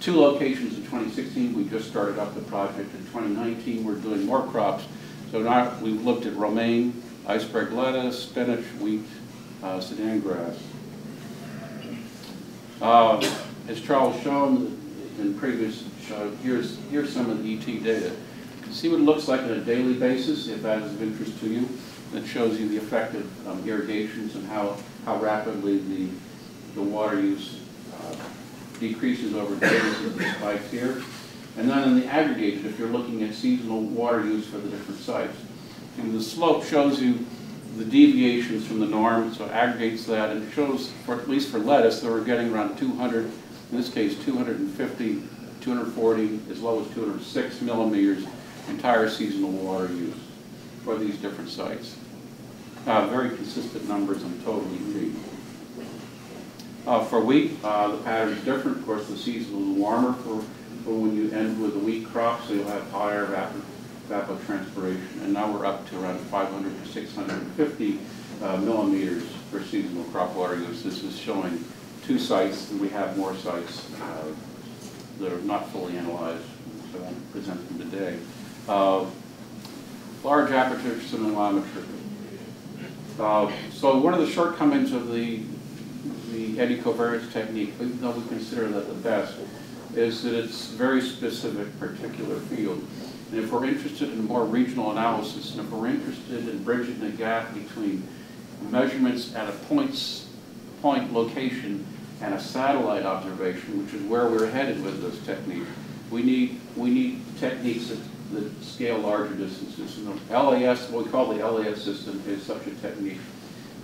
two locations in 2016. We just started up the project in 2019. We're doing more crops. So now we've looked at romaine, iceberg lettuce, spinach, wheat, uh, Sudan grass. Uh, As Charles shown in previous, show, here's, here's some of the ET data. See what it looks like on a daily basis, if that is of interest to you. That shows you the effect of um, irrigations and how, how rapidly the, the water use uh, decreases over days with the spikes here. And then in the aggregated, if you're looking at seasonal water use for the different sites. And the slope shows you the deviations from the norm, so it aggregates that and shows, for, at least for lettuce, that we're getting around 200, in this case 250, 240, as low as 206 millimeters entire seasonal water use for these different sites. Uh, very consistent numbers, I'm totally agree. Uh, for wheat, uh, the is different. Of course, the season is warmer for, for when you end with the wheat crop, so you'll have higher evap- evapotranspiration. And now we're up to around 500 to 650 uh, millimeters for seasonal crop water use. This is showing two sites, and we have more sites uh, that are not fully analyzed, so I won't present them today. Uh, Large aperture scintillometer. Uh, So one of the shortcomings of the, the eddy covariance technique, even though we consider that the best, is that it's very specific particular field. And if we're interested in more regional analysis, and if we're interested in bridging the gap between measurements at a points, point location and a satellite observation, which is where we're headed with this technique, we need, we need techniques that, that scale larger distances. And the LAS, what we call the LAS system, is such a technique.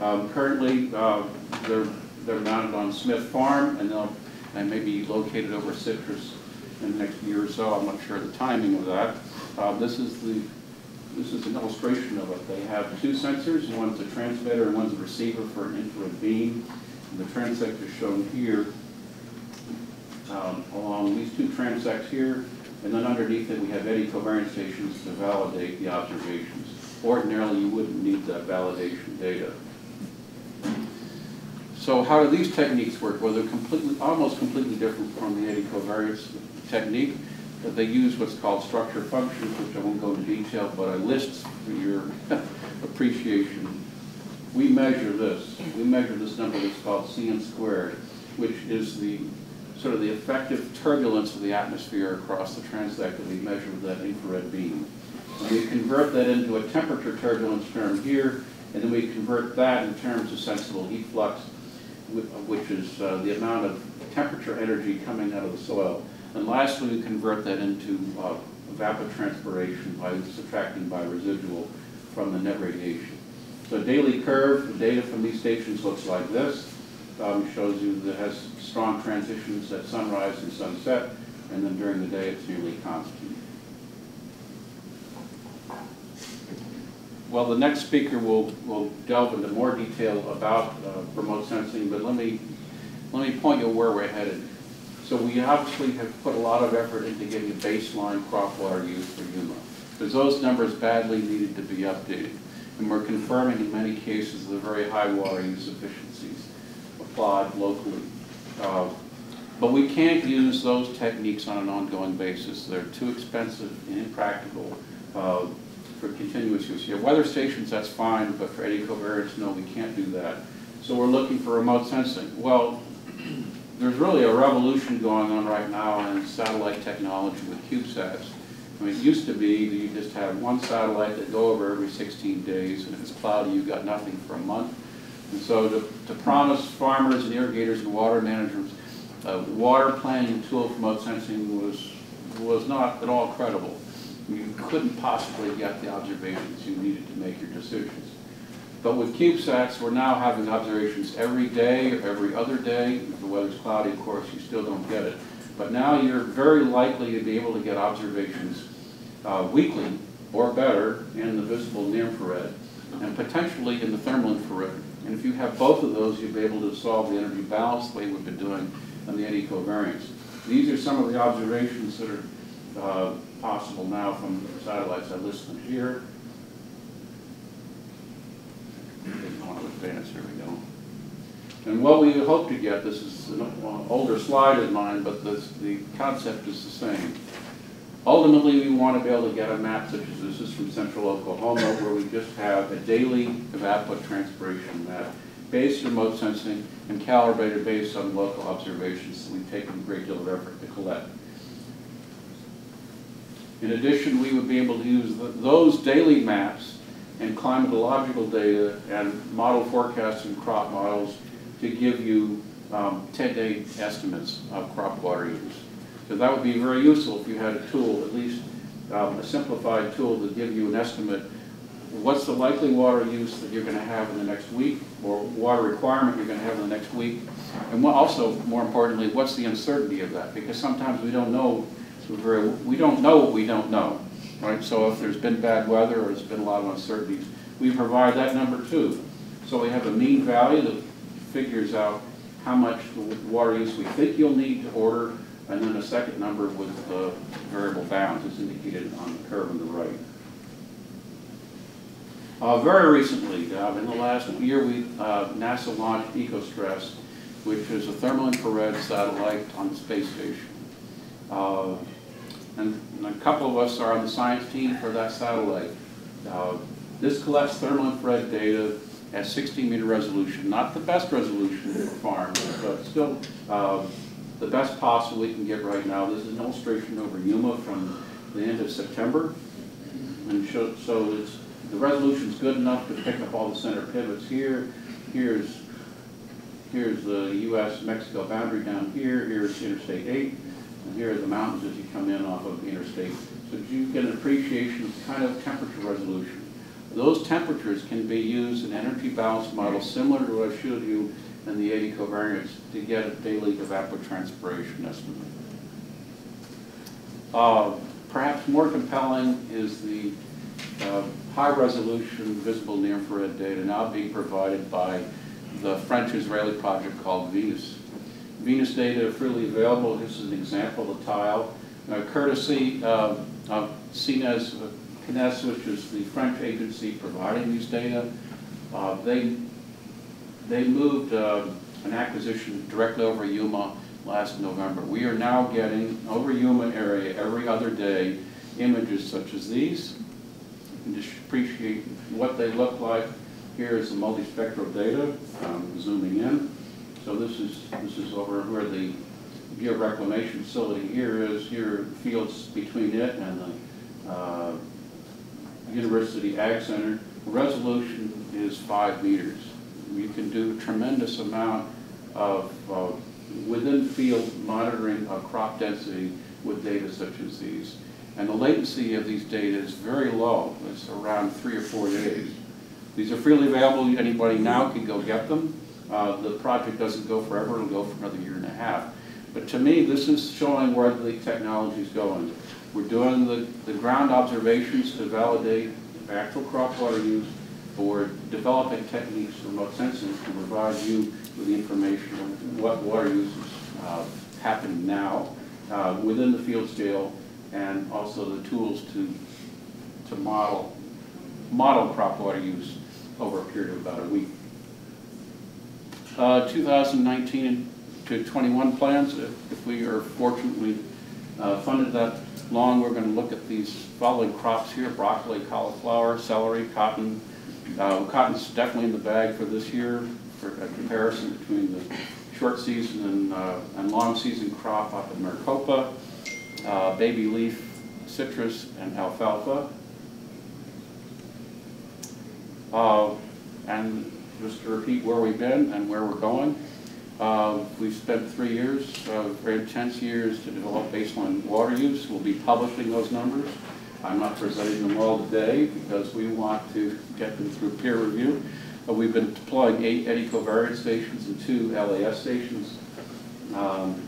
Um, Currently, uh, they're, they're mounted on Smith Farm, and they'll, they may be located over Citrus in the next year or so. I'm not sure the timing of that. Uh, This is the, this is an illustration of it. They have two sensors, one's a transmitter and one's a receiver for an infrared beam. And the transect is shown here um, along these two transects here, and then underneath it, we have eddy covariance stations to validate the observations. Ordinarily, you wouldn't need that validation data. So how do these techniques work? Well, they're completely, almost completely different from the eddy covariance technique. They use what's called structure functions, which I won't go into detail, but I list for your *laughs* appreciation. We measure this. We measure this number that's called CN squared, which is the sort of the effective turbulence of the atmosphere across the transect that we measure with that infrared beam. And we convert that into a temperature turbulence term here, and then we convert that in terms of sensible heat flux, which is uh, the amount of temperature energy coming out of the soil. And lastly, we convert that into uh, evapotranspiration by subtracting by residual from the net radiation. So daily curve, the data from these stations looks like this. Um, Shows you that it has strong transitions at sunrise and sunset, and then during the day, it's nearly constant. Well, the next speaker will, will delve into more detail about uh, remote sensing, but let me, let me point you where we're headed. So we obviously have put a lot of effort into getting a baseline crop water use for Yuma, because those numbers badly needed to be updated. And we're confirming in many cases the very high water use efficiencies applied locally. Uh, But we can't use those techniques on an ongoing basis. They're too expensive and impractical uh, for continuous use. Have weather stations, that's fine, but for eddy covariance, no, we can't do that. So we're looking for remote sensing. Well, there's really a revolution going on right now in satellite technology with CubeSats. I mean, it used to be that you just have one satellite that go over every 16 days, and if it's cloudy, you've got nothing for a month. And so to, to promise farmers and irrigators and water managers uh, water planning tool for remote sensing was, was not at all credible. You couldn't possibly get the observations you needed to make your decisions. But with CubeSats, we're now having observations every day or every other day. If the weather's cloudy, of course, you still don't get it. But now you're very likely to be able to get observations uh, weekly or better in the visible near infrared and potentially in the thermal infrared. And if you have both of those, you'll be able to solve the energy balance the way we've been doing on the eddy covariance. These are some of the observations that are uh, possible now from the satellites I listed here. Didn't want to advance, here we go. And what we hope to get, this is an older slide of mine, but this, the concept is the same. Ultimately, we want to be able to get a map such as this is from central Oklahoma, where we just have a daily evapotranspiration map based on remote sensing and calibrated based on local observations that we've taken a great deal of effort to collect. In addition, we would be able to use th those daily maps and climatological data and model forecasts and crop models to give you 10-day estimates of crop water use. So that would be very useful if you had a tool, at least um, a simplified tool to give you an estimate. What's the likely water use that you're going to have in the next week, or water requirement you're going to have in the next week? And also, more importantly, what's the uncertainty of that? Because sometimes we don't know, very, we don't know what we don't know, right? So if there's been bad weather or there's been a lot of uncertainties, we provide that number too. So we have a mean value that figures out how much water use we think you'll need to order, and then a second number with the variable bounds is indicated on the curve on the right. Uh, very recently, uh, in the last year, we uh, NASA launched ECOSTRESS, which is a thermal infrared satellite on the space station. And, and, a couple of us are on the science team for that satellite. Uh, this collects thermal infrared data at 60 meter resolution, not the best resolution for farms, but still uh, the best possible we can get right now. This is an illustration over Yuma from the end of September. And so, so it's, the resolution's good enough to pick up all the center pivots here. Here's, here's the U.S.-Mexico boundary down here. Here's Interstate 8. Here are the mountains as you come in off of the interstate. So you get an appreciation of kind of temperature resolution. Those temperatures can be used in energy balance models similar to what I showed you in the eddy covariance to get a daily evapotranspiration estimate. Uh, perhaps more compelling is the uh, high-resolution visible near-infrared data now being provided by the French-Israeli project called Venus. Venus data freely available. This is an example of tile. Courtesy uh, of CNES, CNES, which is the French agency providing these data, uh, they, they moved uh, an acquisition directly over Yuma last November. We are now getting over Yuma area every other day images such as these. You can just appreciate what they look like. Here is the multispectral data, um, zooming in. So this is, this is over where the georeclamation facility here is. Here are fields between it and the uh, University Ag Center. The resolution is five meters. You can do a tremendous amount of uh, within field monitoring of crop density with data such as these. And the latency of these data is very low. It's around three or four days. These are freely available. Anybody now can go get them. Uh, the project doesn't go forever. It'll go for another year and a half. But to me, this is showing where the technology is going. We're doing the, the ground observations to validate actual crop water use, but we're developing techniques for remote sensing to provide you with the information on what water use is uh, happening now uh, within the field scale and also the tools to, to model, model crop water use over a period of about a week. Uh, 2019 to 21 plans, if, we are fortunately uh, funded that long, we're going to look at these following crops here, broccoli, cauliflower, celery, cotton. Uh, cotton's definitely in the bag for this year for a comparison between the short season and, uh, and long season crop up in Maricopa, uh, baby leaf, citrus, and alfalfa. Uh, and just to repeat where we've been and where we're going, Um, We've spent three years, uh, very intense years to develop baseline water use. We'll be publishing those numbers. I'm not presenting them all today because we want to get them through peer review. We've been deploying eight eddy covariance stations and two LAS stations um,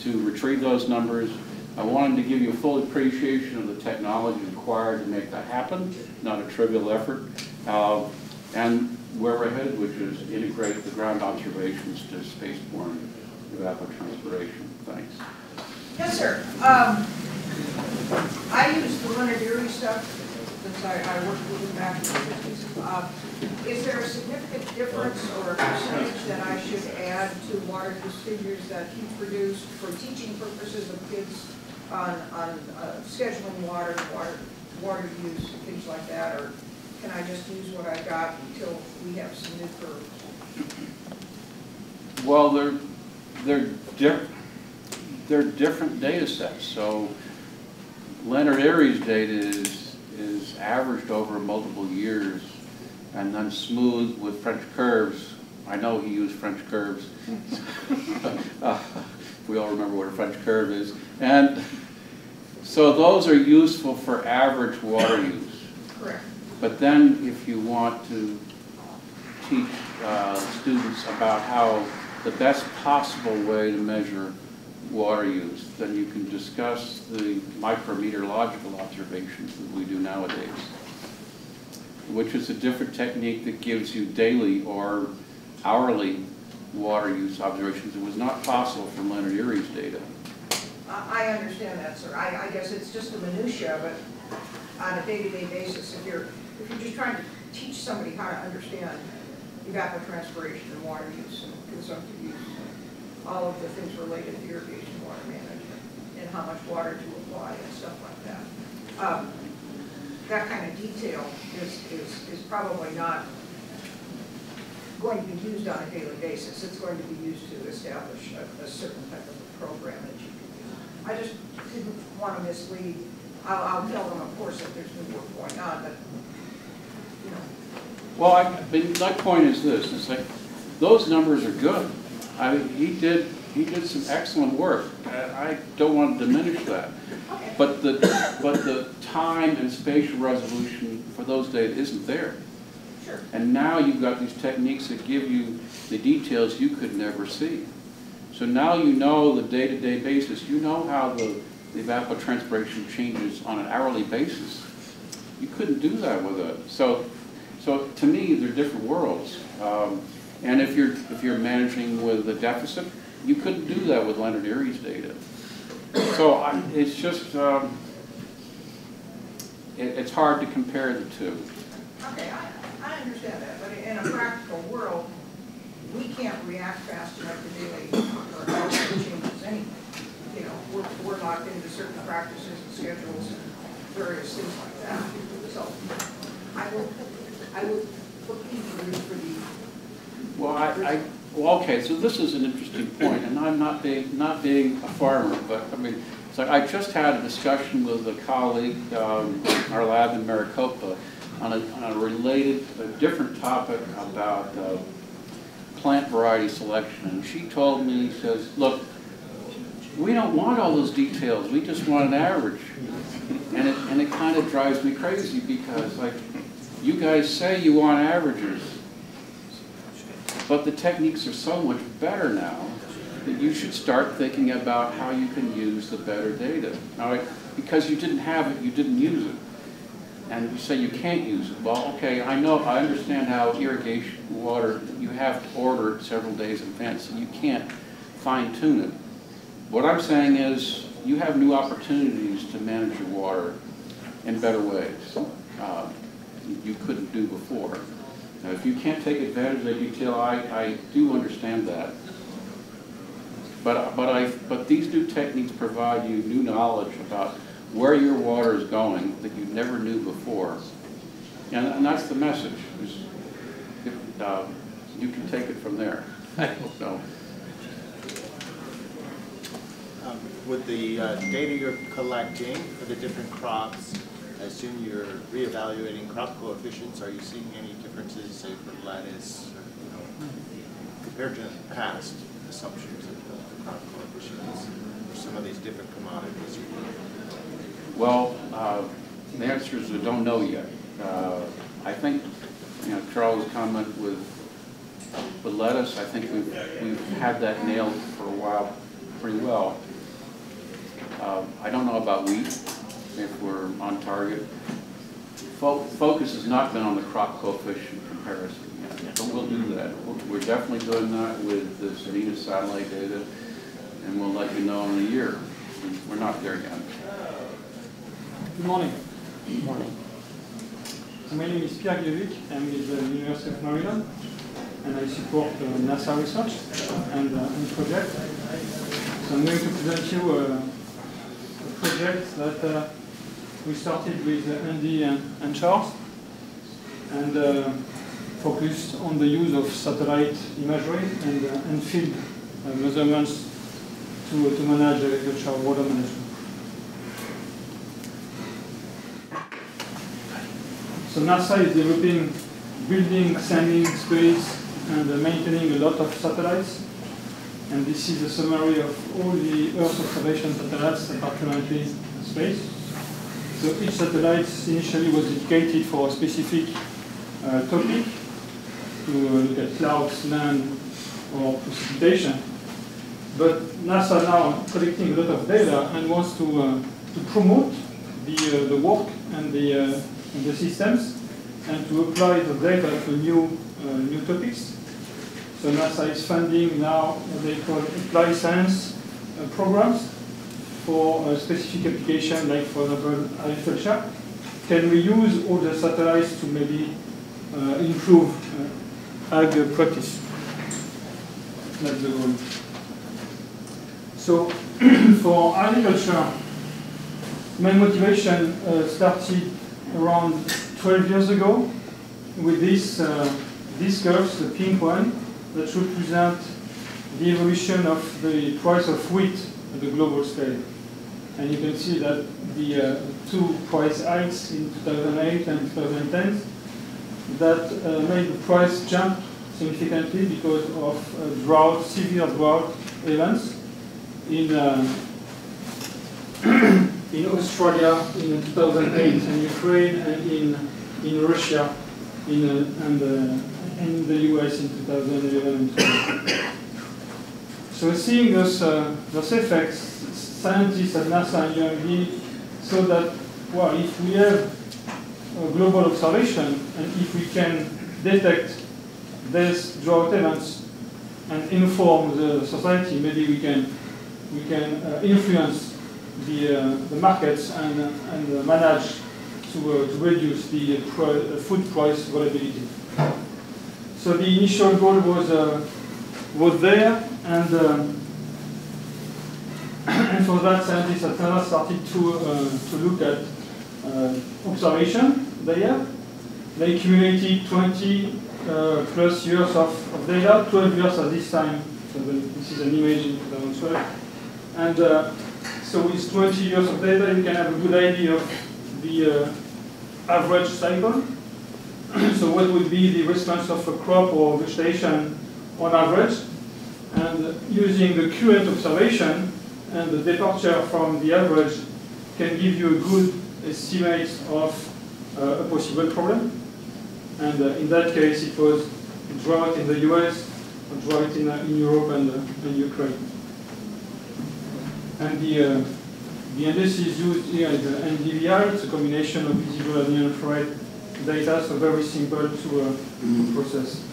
to retrieve those numbers. I wanted to give you a full appreciation of the technology required to make that happen, not a trivial effort. Uh, And where we're headed, which is integrate the ground observations to spaceborne evapotranspiration. Thanks. Yes, sir. Um, I use the Leonard Erie stuff, since I, I worked with him back in the fifties. Um, Is there a significant difference or a percentage that I should add to water use figures that he produced for teaching purposes of kids on, on uh, scheduling water, water, water use, things like that? Or can I just use what I got until we have some new curves? Well, they're, they're diff, they're different data sets, so Leonard Erie's data is, is averaged over multiple years and then smoothed with French curves. I know he used French curves. *laughs* Uh, We all remember what a French curve is. And so those are useful for average water use. Correct. But then if you want to teach uh, students about how the best possible way to measure water use, then you can discuss the micrometeorological observations that we do nowadays, which is a different technique that gives you daily or hourly water use observations. It was not possible from Leonard Erie's data. I, understand that, sir. I, I guess it's just a minutia, but on a day-to-day basis, if you're, you're just trying to teach somebody how to understand evapotranspiration and water use and consumptive use, all of the things related to irrigation, water management, and how much water to apply and stuff like that. Um, That kind of detail is, is, is probably not going to be used on a daily basis. It's going to be used to establish a, a certain type of a program that you can use. I just didn't want to mislead. I'll, I'll tell them, of course, that there's new work going on, but, Well, I, my point is this, it's like, those numbers are good. I mean, he did, he did some excellent work. I don't want to diminish that. But the, but the time and spatial resolution for those data isn't there. Sure. And now you've got these techniques that give you the details you could never see. So now you know the day-to-day basis, you know how the the evapotranspiration changes on an hourly basis. You couldn't do that with it. So, so to me, they're different worlds. Um, and if you're, if you're managing with a deficit, you couldn't do that with Leonard Erie's data. So I, it's just, um, it, it's hard to compare the two. Okay, I, I understand that, but in a practical world, we can't react fast enough to daily changes anyway. You know, we're, we're locked into certain practices and schedules and various things like that. So I will, Well, I, I, well, okay, so this is an interesting point, and I'm not being, not being a farmer, but, I mean, like, I just had a discussion with a colleague, um, our lab in Maricopa, on a, on a related, a different topic about, uh, plant variety selection, and she told me, says, look, we don't want all those details, we just want an average. And it, and it kind of drives me crazy, because like, you guys say you want averages, but the techniques are so much better now that you should start thinking about how you can use the better data. All right, because you didn't have it, you didn't use it. And you say you can't use it. Well, okay, I know, I understand how irrigation water, you have to order it several days in advance, and you can't fine tune it. What I'm saying is, you have new opportunities to manage your water in better ways. uh, You couldn't do before. Now, if you can't take advantage of the detail, I, I do understand that. But, but I, but these new techniques provide you new knowledge about where your water is going that you never knew before. And, and that's the message, is, if, uh, you can take it from there. I don't know. Um, With the uh, data you're collecting for the different crops, I assume you're reevaluating crop coefficients. Are you seeing any differences, say, for lettuce, or, you know, compared to past? assumptions of the crop coefficients for some of these different commodities? Well, uh, the answer is we don't know yet. Uh, I think, you know, Charles' comment with, with lettuce, I think we've, we've had that nailed for a while pretty well. Uh, I don't know about wheat, if we're on target. Fo- Focus has not been on the crop coefficient comparison yet, but we'll do that. We're- We're definitely doing that with the Sedina satellite data, and we'll let you know in a year. We're not there yet. Good morning. Good morning. My name is Pierre Guillevic. I'm with the University of Maryland, and I support uh, NASA research and, uh, and project. So I'm going to present you uh, a project that uh, we started with Andy and, and Charles, and uh, focused on the use of satellite imagery and, uh, and field uh, measurements to, to manage agricultural water management. So NASA is developing, building, sending, space, and uh, maintaining a lot of satellites. And this is a summary of all the Earth observation satellites that are currently in space. So each satellite initially was dedicated for a specific uh, topic, to look at clouds, land, or precipitation. But NASA now collecting a lot of data and wants to, uh, to promote the, uh, the work and the, uh, and the systems and to apply the data to new, uh, new topics. So NASA is funding now what they call applied science programs for a specific application, like for example agriculture. Can we use all the satellites to maybe uh, improve uh, ag practice? That's the goal. So *clears throat* for agriculture, my motivation uh, started around 12 years ago with this, uh, these the pink one, that represent the evolution of the price of wheat at the global scale. And you can see that the uh, two price hikes in 2008 and 2010 that uh, made the price jump significantly because of uh, drought, severe drought events in *clears throat* in Australia in 2008, and Ukraine, and in in Russia, in uh, and uh, in the US in 2011 and 12. So seeing those uh, those effects, scientists at NASA and UMD so that well, if we have a global observation and if we can detect these drought events and inform the society, maybe we can we can uh, influence the, uh, the markets and, uh, and uh, manage to, uh, to reduce the uh, food price volatility. So the initial goal was, was there, and, um, and for that scientists at NASA started to, uh, to look at uh, observation data. They accumulated 20 uh, plus years of, of data, 12 years at this time. So the, this is an image in 2012. And so with 20 years of data, you can have a good idea of the uh, average cycle. *clears throat* so what would be the response of a crop or vegetation on average? And using the current observation and the departure from the average can give you a good estimate of uh, a possible problem. And uh, in that case, it was drought in the US, drought in, uh, in Europe and, uh, and Ukraine. And the, uh, the indices used here is the NDVI. It's a combination of visible and near-infrared data, so very simple to, uh, to process.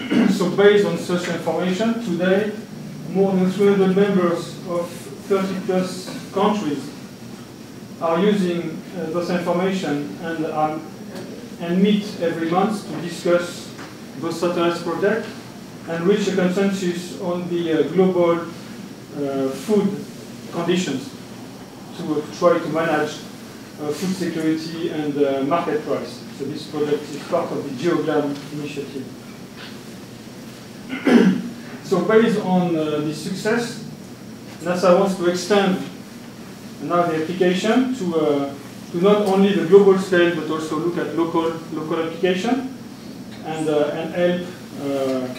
*clears throat* so based on such information, today more than 300 members of 30 plus countries are using uh, those information and, um, and meet every month to discuss those satellites project and reach a consensus on the uh, global uh, food conditions to try to manage uh, food security and uh, market price. So this project is part of the GEOGLAM initiative. So based on uh, this success, NASA wants to extend now the application to, uh, to not only the global scale but also look at local, local application and, uh, and help uh,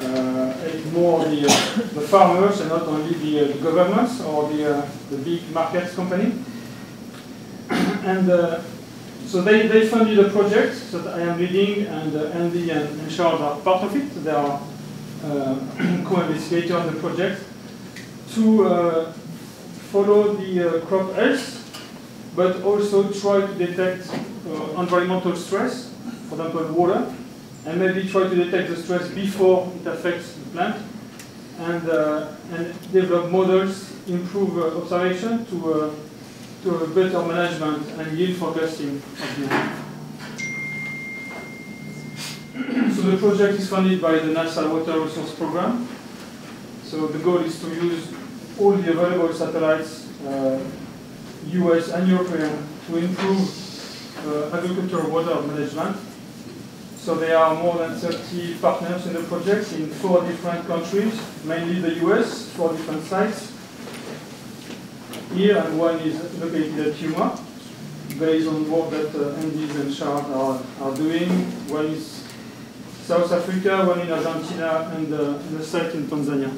uh, aid more the, uh, the farmers and not only the, the governments or the, the big markets company. *coughs* and so they, they funded a project that I am leading, and Andy and, and Charles are part of it. They are *clears throat* co-investigator on the project to uh, follow the uh, crop health, but also try to detect uh, environmental stress, for example, water, and maybe try to detect the stress before it affects the plant, and, uh, and develop models, improve uh, observation to, uh, to a better management and yield forecasting of the. So the project is funded by the NASA Water Resource Program. So the goal is to use all the available satellites, uh, US and European, to improve uh, agricultural water management. So there are more than 30 partners in the project in four different countries, mainly the US, four different sites. Here, and one is located at Yuma, based on work that uh, Andy and Charles are, are doing. One is South Africa, one in Argentina, and, uh, a site in Tanzania.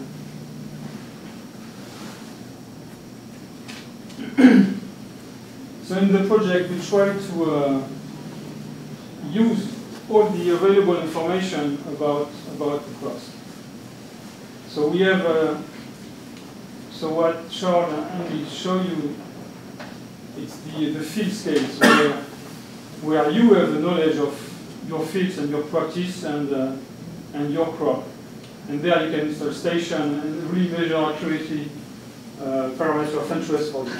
*clears throat* so in the project, we try to uh, use all the available information about, about the crops. So we have, uh, so what Charles and Andy show you, it's the, the field scales where, where you have the knowledge of your fields and your practice and, uh, and your crop. And there you can install station and really measure accurately uh, parameters of interest for you.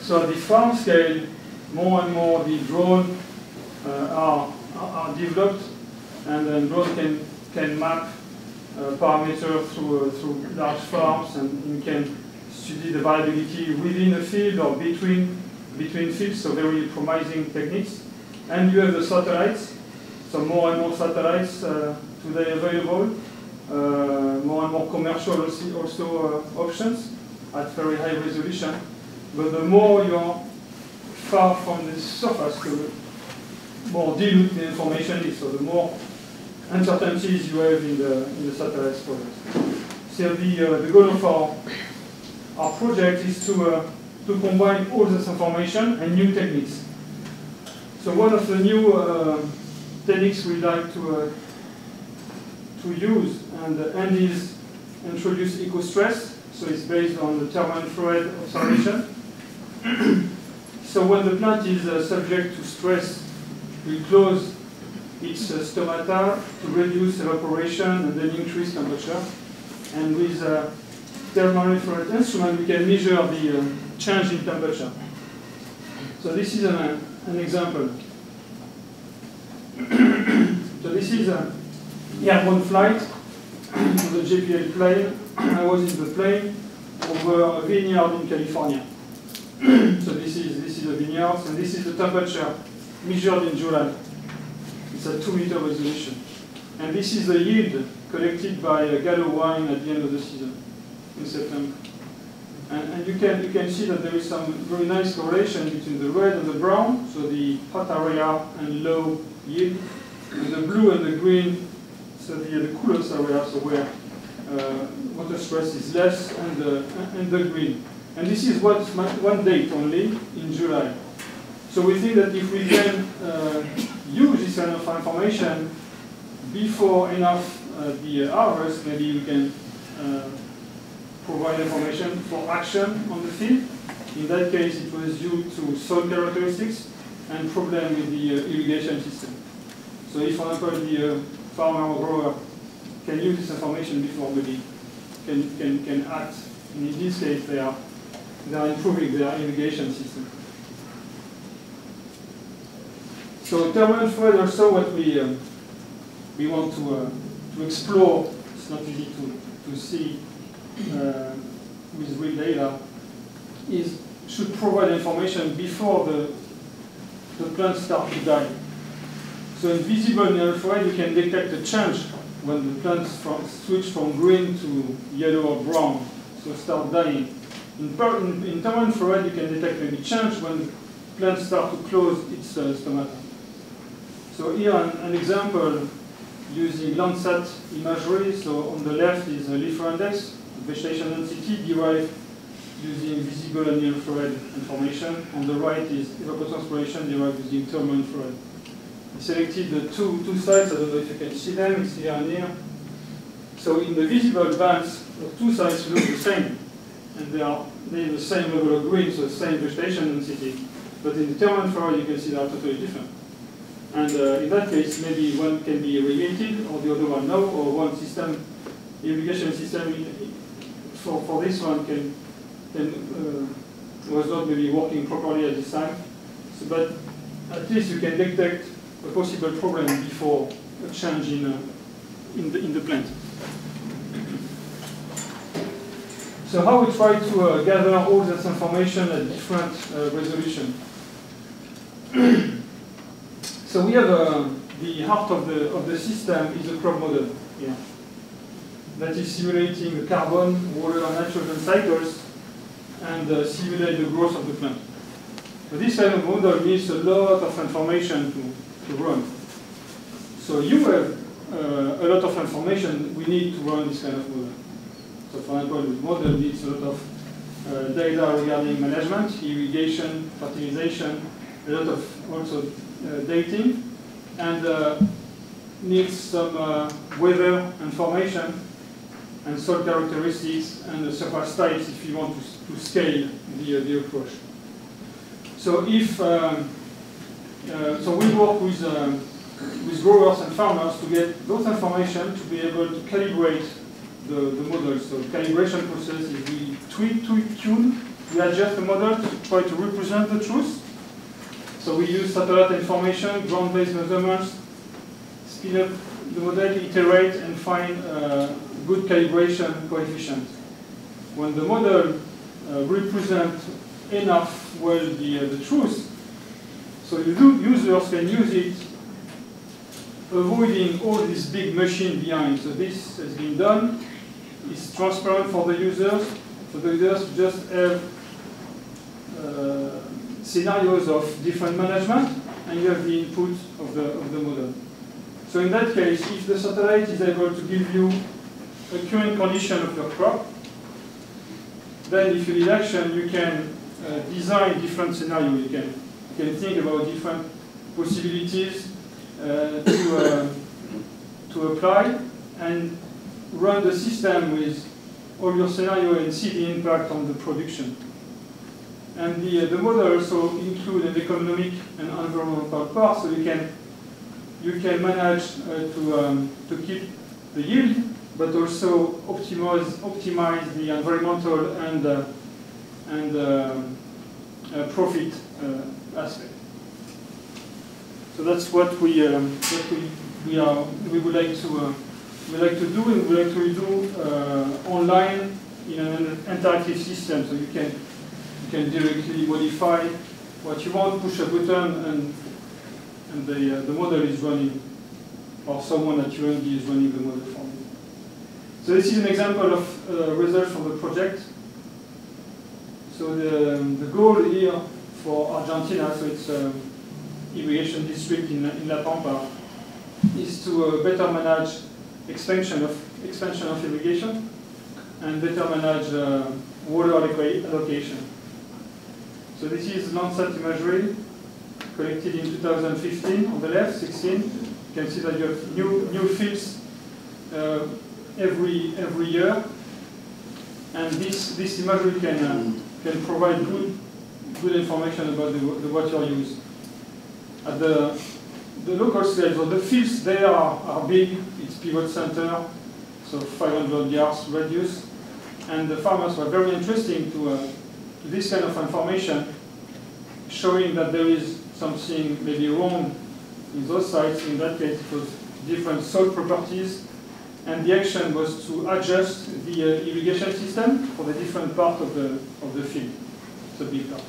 So at the farm scale, more and more the drone uh, are, are developed and then drone can, can map uh, parameters through, uh, through large farms and you can study the variability within a field or between, between fields, so very promising techniques. And you have the satellites, so more and more satellites uh, today available, uh, more and more commercial also, also uh, options at very high resolution. But the more you're far from the surface, the more dilute the information is, so the more uncertainties you have in the, in the satellite project. So the, uh, the goal of our, our project is to, uh, to combine all this information and new techniques. So one of the new uh, techniques we like to, uh, to use, and uh, Andy's introduced ECOSTRESS, so it's based on the thermo-infrared observation. *coughs* so when the plant is uh, subject to stress, we close its uh, stomata to reduce evaporation and then increase temperature. And with a thermo-infrared instrument, we can measure the uh, change in temperature. So this is an, an example. *clears throat* so this is a airborne flight the JPL plane. *clears throat* I was in the plane over a vineyard in California. *clears throat* so this is this is a vineyard, and this is the temperature measured in July. It's a two meter resolution. And this is the yield collected by a Gallo wine at the end of the season in September. And, and you can you can see that there is some very nice correlation between the red and the brown, so the hot area and low yield, and the blue and the green, so the, the coolest area, so where uh, water stress is less, and the, and the green. And this is what one date only in July. So we think that if we can uh, use this kind of information before enough uh, the hours, maybe we can uh, provide information for action on the field. In that case, it was due to soil characteristics and problem with the uh, irrigation system. So if, for example, the uh, farmer or grower can use this information before maybe can, can, can act, and in this case, they are, they are improving their irrigation system. So thermo-infrared also what we, uh, we want to, uh, to explore, it's not easy to, to see uh, with real data, is should provide information before the, the plants start to die. So in visible near infrared, you can detect a change when the plants from, switch from green to yellow or brown, so start dying. In, per, in, in thermal infrared, you can detect maybe change when plants start to close its uh, stomata. So here an, an example using Landsat imagery. So on the left is a leaf index, vegetation density derived using visible and near-infrared information. On the right is evapotranspiration derived using thermal infrared. We selected the two, two sites, I don't know if you can see them, it's here and here. So in the visible bands, the two sites look the same, and they are have the same level of green, so the same vegetation density. But in the thermal infrared, you can see they are totally different. And uh, in that case, maybe one can be irrigated, or the other one no, or one system, irrigation system for, for this one can, can uh, was not maybe working properly at this time. So, but at least you can detect a possible problem before a change in, uh, in, the, in the plant. So how we try to uh, gather all this information at different uh, resolution. *clears throat* so we have uh, the heart of the, of the system is a crop model here. That is simulating the carbon, water, and nitrogen cycles and uh, simulate the growth of the plant. So this kind of model needs a lot of information to, to run. So you have uh, a lot of information we need to run this kind of model. So for example, the model needs a lot of uh, data regarding management, irrigation, fertilization, a lot of also uh, dating, and uh, needs some uh, weather information and soil characteristics and the surface types if you want to, to scale the, uh, the approach. So if um, uh, so we work with um, with growers and farmers to get those information to be able to calibrate the, the model. So the calibration process is we tweak, tweak, tune, we adjust the model to try to represent the truth. So we use satellite information, ground-based measurements, speed up the model, iterate, and find uh, good calibration coefficient. When the model uh, represents enough well the, uh, the truth, so users can use it avoiding all this big machine behind. So this has been done. It's transparent for the users. So the users just have uh, scenarios of different management, and you have the input of the, of the model. So in that case, if the satellite is able to give you a current condition of your crop, then if you need action, you can uh, design different scenarios. You can, you can think about different possibilities uh, to, uh, to apply and run the system with all your scenario and see the impact on the production. And the, uh, the model also include an economic and environmental part, so you can you can manage uh, to um, to keep the yield, but also optimize optimize the environmental and uh, and um, uh, profit uh, aspect. So that's what we um, what we we are we would like to uh, we like to do and we like to do uh, online in an interactive system. So you can you can directly modify what you want, push a button, and and the uh, the model is running, or someone at UMD is running the model for. So this is an example of uh, result from the project. So the the goal here for Argentina, so it's um, irrigation district in, in La Pampa is to uh, better manage expansion of expansion of irrigation and better manage uh, water allocation. So this is Landsat imagery collected in 2015 on the left, 16. You can see that you have new new fields uh, every every year, and this this imagery can uh, can provide good good information about the, the water use at the, the local scale, so the fields there are, are big, it's pivot center, so 500 yards radius, and the farmers were very interesting to, uh, to this kind of information, showing that there is something maybe wrong in those sites, in that case it was different soil properties, and the action was to adjust the uh, irrigation system for the different part of the, of the field, the big part.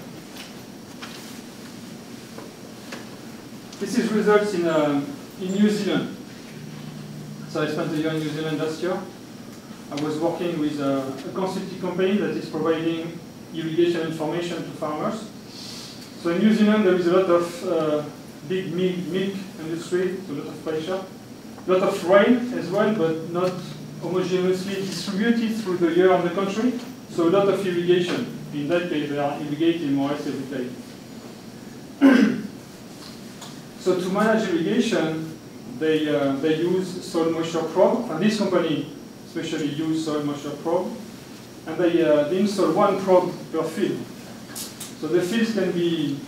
This is results in, uh, in New Zealand. So I spent a year in New Zealand last year. I was working with a, a consulting company that is providing irrigation information to farmers. So in New Zealand there is a lot of uh, big milk, milk industry, so a lot of pressure. Lot of rain as well, but not homogeneously distributed through the year on the country. So a lot of irrigation. In that case, they are irrigating more or less every day. *clears throat* so to manage irrigation, they, uh, they use soil moisture probe, and this company especially use soil moisture probe, and they, uh, they install one probe per field. So the fields can be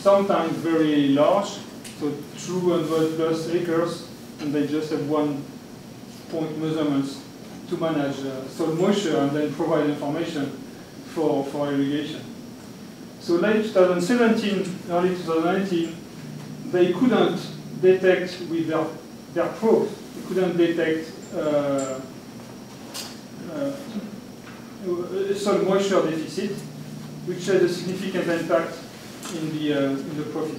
sometimes very large, so 200 plus acres, and they just have one point measurements to manage uh, soil moisture and then provide information for, for irrigation. So late 2017, early 2019, they couldn't detect with their, their probe, they couldn't detect uh, uh, soil moisture deficit, which had a significant impact in the, uh, in the profit.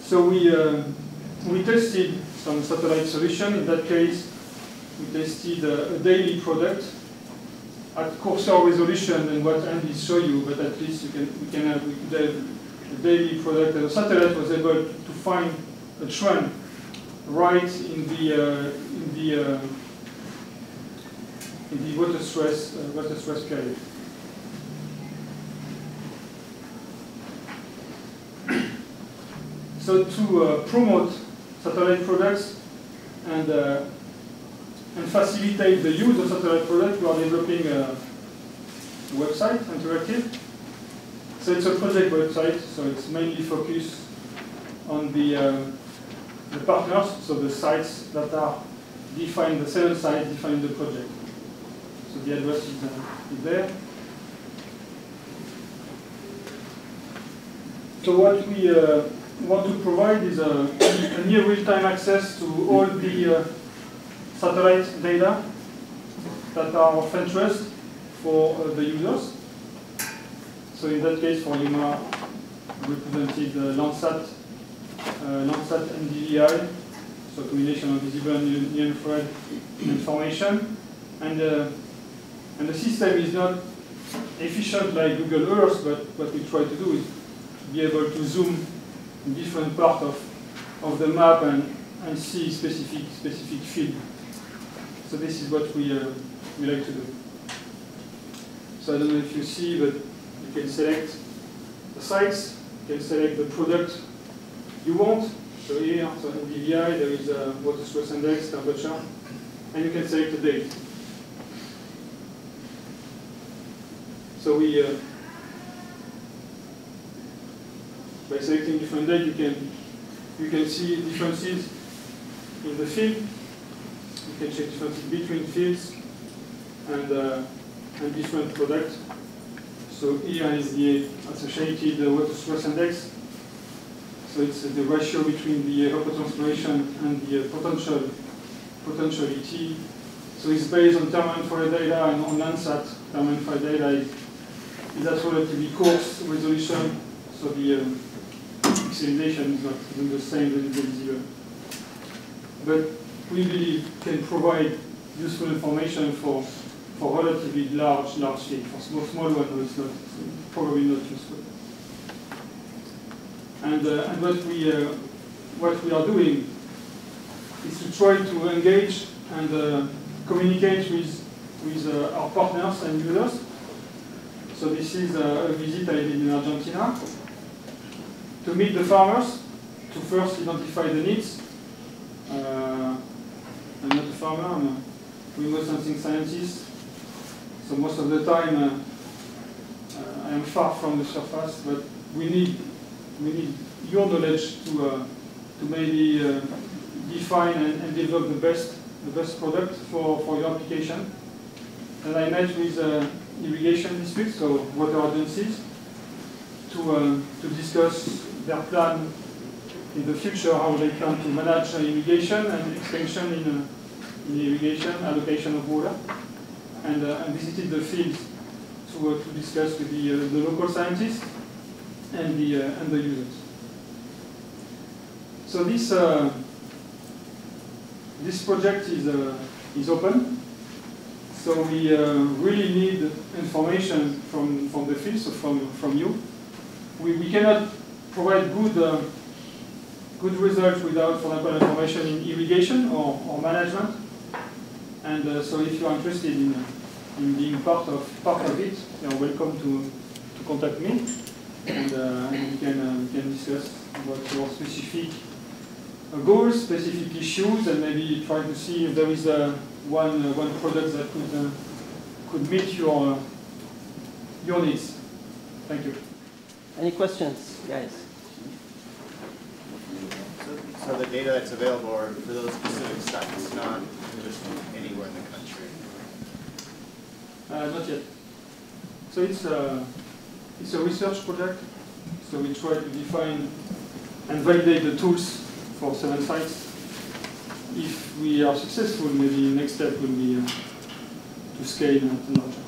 So we, uh, we tested some satellite solution. In that case, we tested a, a daily product at coarser resolution than what Andy showed you, but at least you can, we can have, we could have a daily product. The satellite was able to find a trend right in the, uh, in the, uh, in the water stress, uh, water stress period. So to uh, promote satellite products and, uh, and facilitate the use of satellite products, we are developing a website, interactive. So it's a project website, so it's mainly focused on the, uh, the partners, so the sites that are defined, the seven sites defining the project. So the address is, uh, is there. So what we uh, want to provide is a, a near real-time access to all the uh, satellite data that are of interest for uh, the users. So in that case, for Yuma, represented uh, Landsat, uh, Landsat NDVI, so combination of visible and near-infrared information. And, uh, and the system is not efficient like Google Earth, but what we try to do is be able to zoom different part of, of the map and, and see specific specific field. So this is what we, uh, we like to do. So I don't know if you see, but you can select the sites, you can select the product you want. So here, so NDVI, there is a water stress index, temperature, and you can select the date. So we, uh, by selecting different date, you can you can see differences in the field. You can check differences between fields and uh, and different products. So here is the associated water stress index. So it's the ratio between the evapotranspiration and the potential potential ET. So it's based on time thermal-infrared data and on Landsat. Thermal-infrared data is, is at relatively coarse resolution. So the um, pixelization is not even the same as the visible. But we believe can provide useful information for for relatively large large field. For small small one, it's not probably not useful. And uh, and what we uh, what we are doing is to try to engage and uh, communicate with with uh, our partners and users. So this is a visit I did in Argentina to meet the farmers, to first identify the needs. Uh, I'm not a farmer, I'm a remote sensing scientist. So most of the time uh, uh, I am far from the surface, but we need, we need your knowledge to, uh, to maybe uh, define and, and, develop the best, the best product for, for your application. And I met with irrigation districts, so water agencies, to, uh, to discuss their plan in the future, how they plan to manage irrigation and expansion in, uh, in irrigation, allocation of water, and, uh, and visited the fields to, uh, to discuss with the, uh, the local scientists and the, uh, and the users. So this, uh, this project is, is open. So we really need information from, from the field, so from, from you. We, we cannot provide good uh, good results without, for example, information in irrigation or, or management. And uh, so if you are interested in, in being part of, part of it, you are welcome to, to contact me. And, uh, we, can, uh, we can discuss about your specific uh, goals, specific issues, and maybe try to see if there is uh, one, uh, one product that could, uh, could meet your, your needs. Thank you. Any questions, guys? So the data that's available are for those specific sites, not just anywhere in the country. Uh, not yet. So it's a, it's a research project. So we try to define and validate the tools for seven sites. If we are successful, maybe next step will be uh, to scale and larger.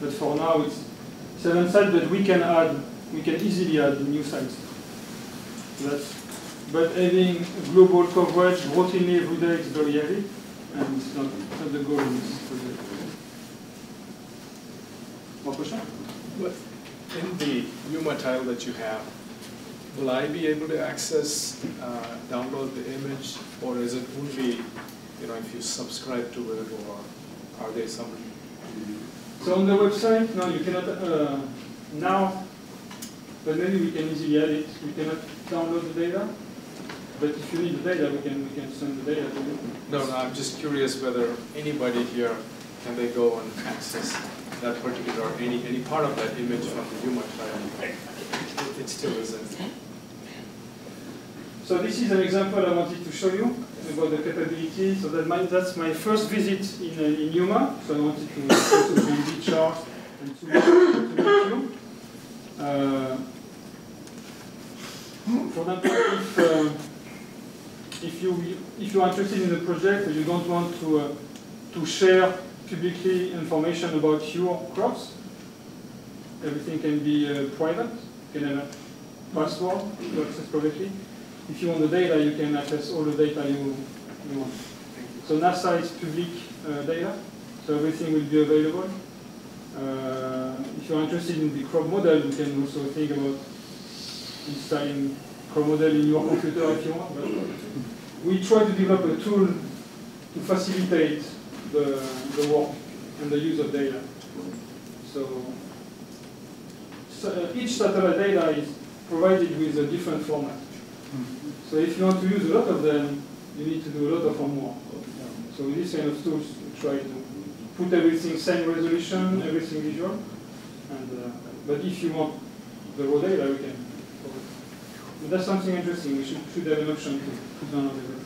But for now, it's seven sites, but we can add, we can easily add new sites. That's, but having global coverage routinely every day is very heavy, and it's not, not the goal project. More question? But in the Yuma tile that you have, will I be able to access, uh, download the image, or is it only, you know, if you subscribe to it, or are there some? So on the website, no, you cannot, uh, now, but maybe we can easily add it. We cannot download the data, but if you need the data, we can, we can send the data to you. No, no, I'm just curious whether anybody here, can they go and access that particular, any, any part of that image from the Yuma tile? If it still isn't. So this is an example I wanted to show you about the capability. So that my, that's my first visit in, uh, in Yuma. So I wanted to also to be charged and to, to meet you. Uh, for example, if, uh, if, you, if you are interested in the project but you don't want to, uh, to share publicly information about your crops, everything can be uh, private. You can have a password to access privately. If you want the data, you can access all the data you, you want. So NASA is public uh, data, so everything will be available. Uh, if you're interested in the crop model, you can also think about installing crop model in your computer if you want. But we try to develop a tool to facilitate the, the work and the use of data. So, so uh, each satellite data is provided with a different format. So if you want to use a lot of them, you need to do a lot of homework. So with this kind of tools, we try to put everything same resolution, everything visual. And, uh, but if you want the raw data, we can. But that's something interesting. We should, should have an option to put download everything.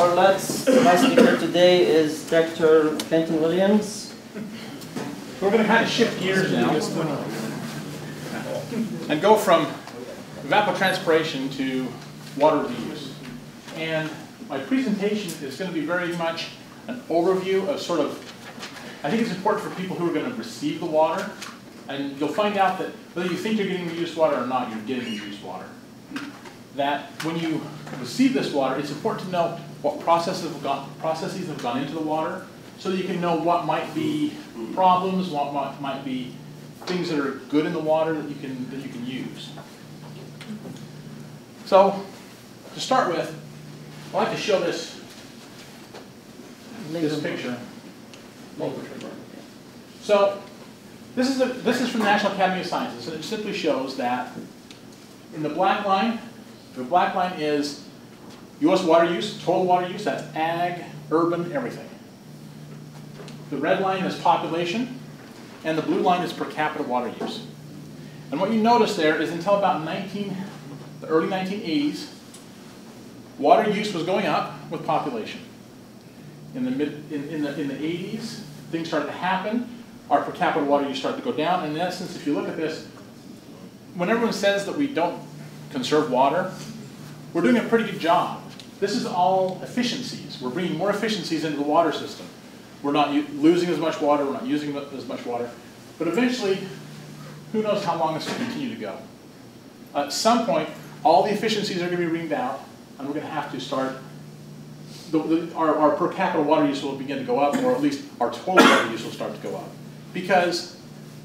Our last, last speaker today is Dr. Clinton Williams. We're going to kind of shift gears now and go from evapotranspiration to water reuse. And my presentation is going to be very much an overview of sort of, I think it's important for people who are going to receive the water. And you'll find out that whether you think you're getting reused water or not, you're getting reused water. That when you receive this water, it's important to know what processes have gone, processes have gone into the water so that you can know what might be problems, what might, might be things that are good in the water that you can, that you can use. So, to start with, I'd like to show this, this picture. So, this is, a, this is from the National Academy of Sciences, and it simply shows that in the black line, the black line is U.S. water use, total water use, that's ag, urban, everything. The red line is population, and the blue line is per capita water use. And what you notice there is until about 19, the early 1980s, water use was going up with population. In the, mid, in, in, the, in the 80s, things started to happen. Our per capita water use started to go down. And in essence, if you look at this, when everyone says that we don't conserve water, we're doing a pretty good job. This is all efficiencies. We're bringing more efficiencies into the water system. We're not losing as much water, we're not using as much water. But eventually, who knows how long this will continue to go. At some point, all the efficiencies are going to be reamed out, and we're going to have to start, the, the, our, our per capita water use will begin to go up, or at least our total water use will start to go up, because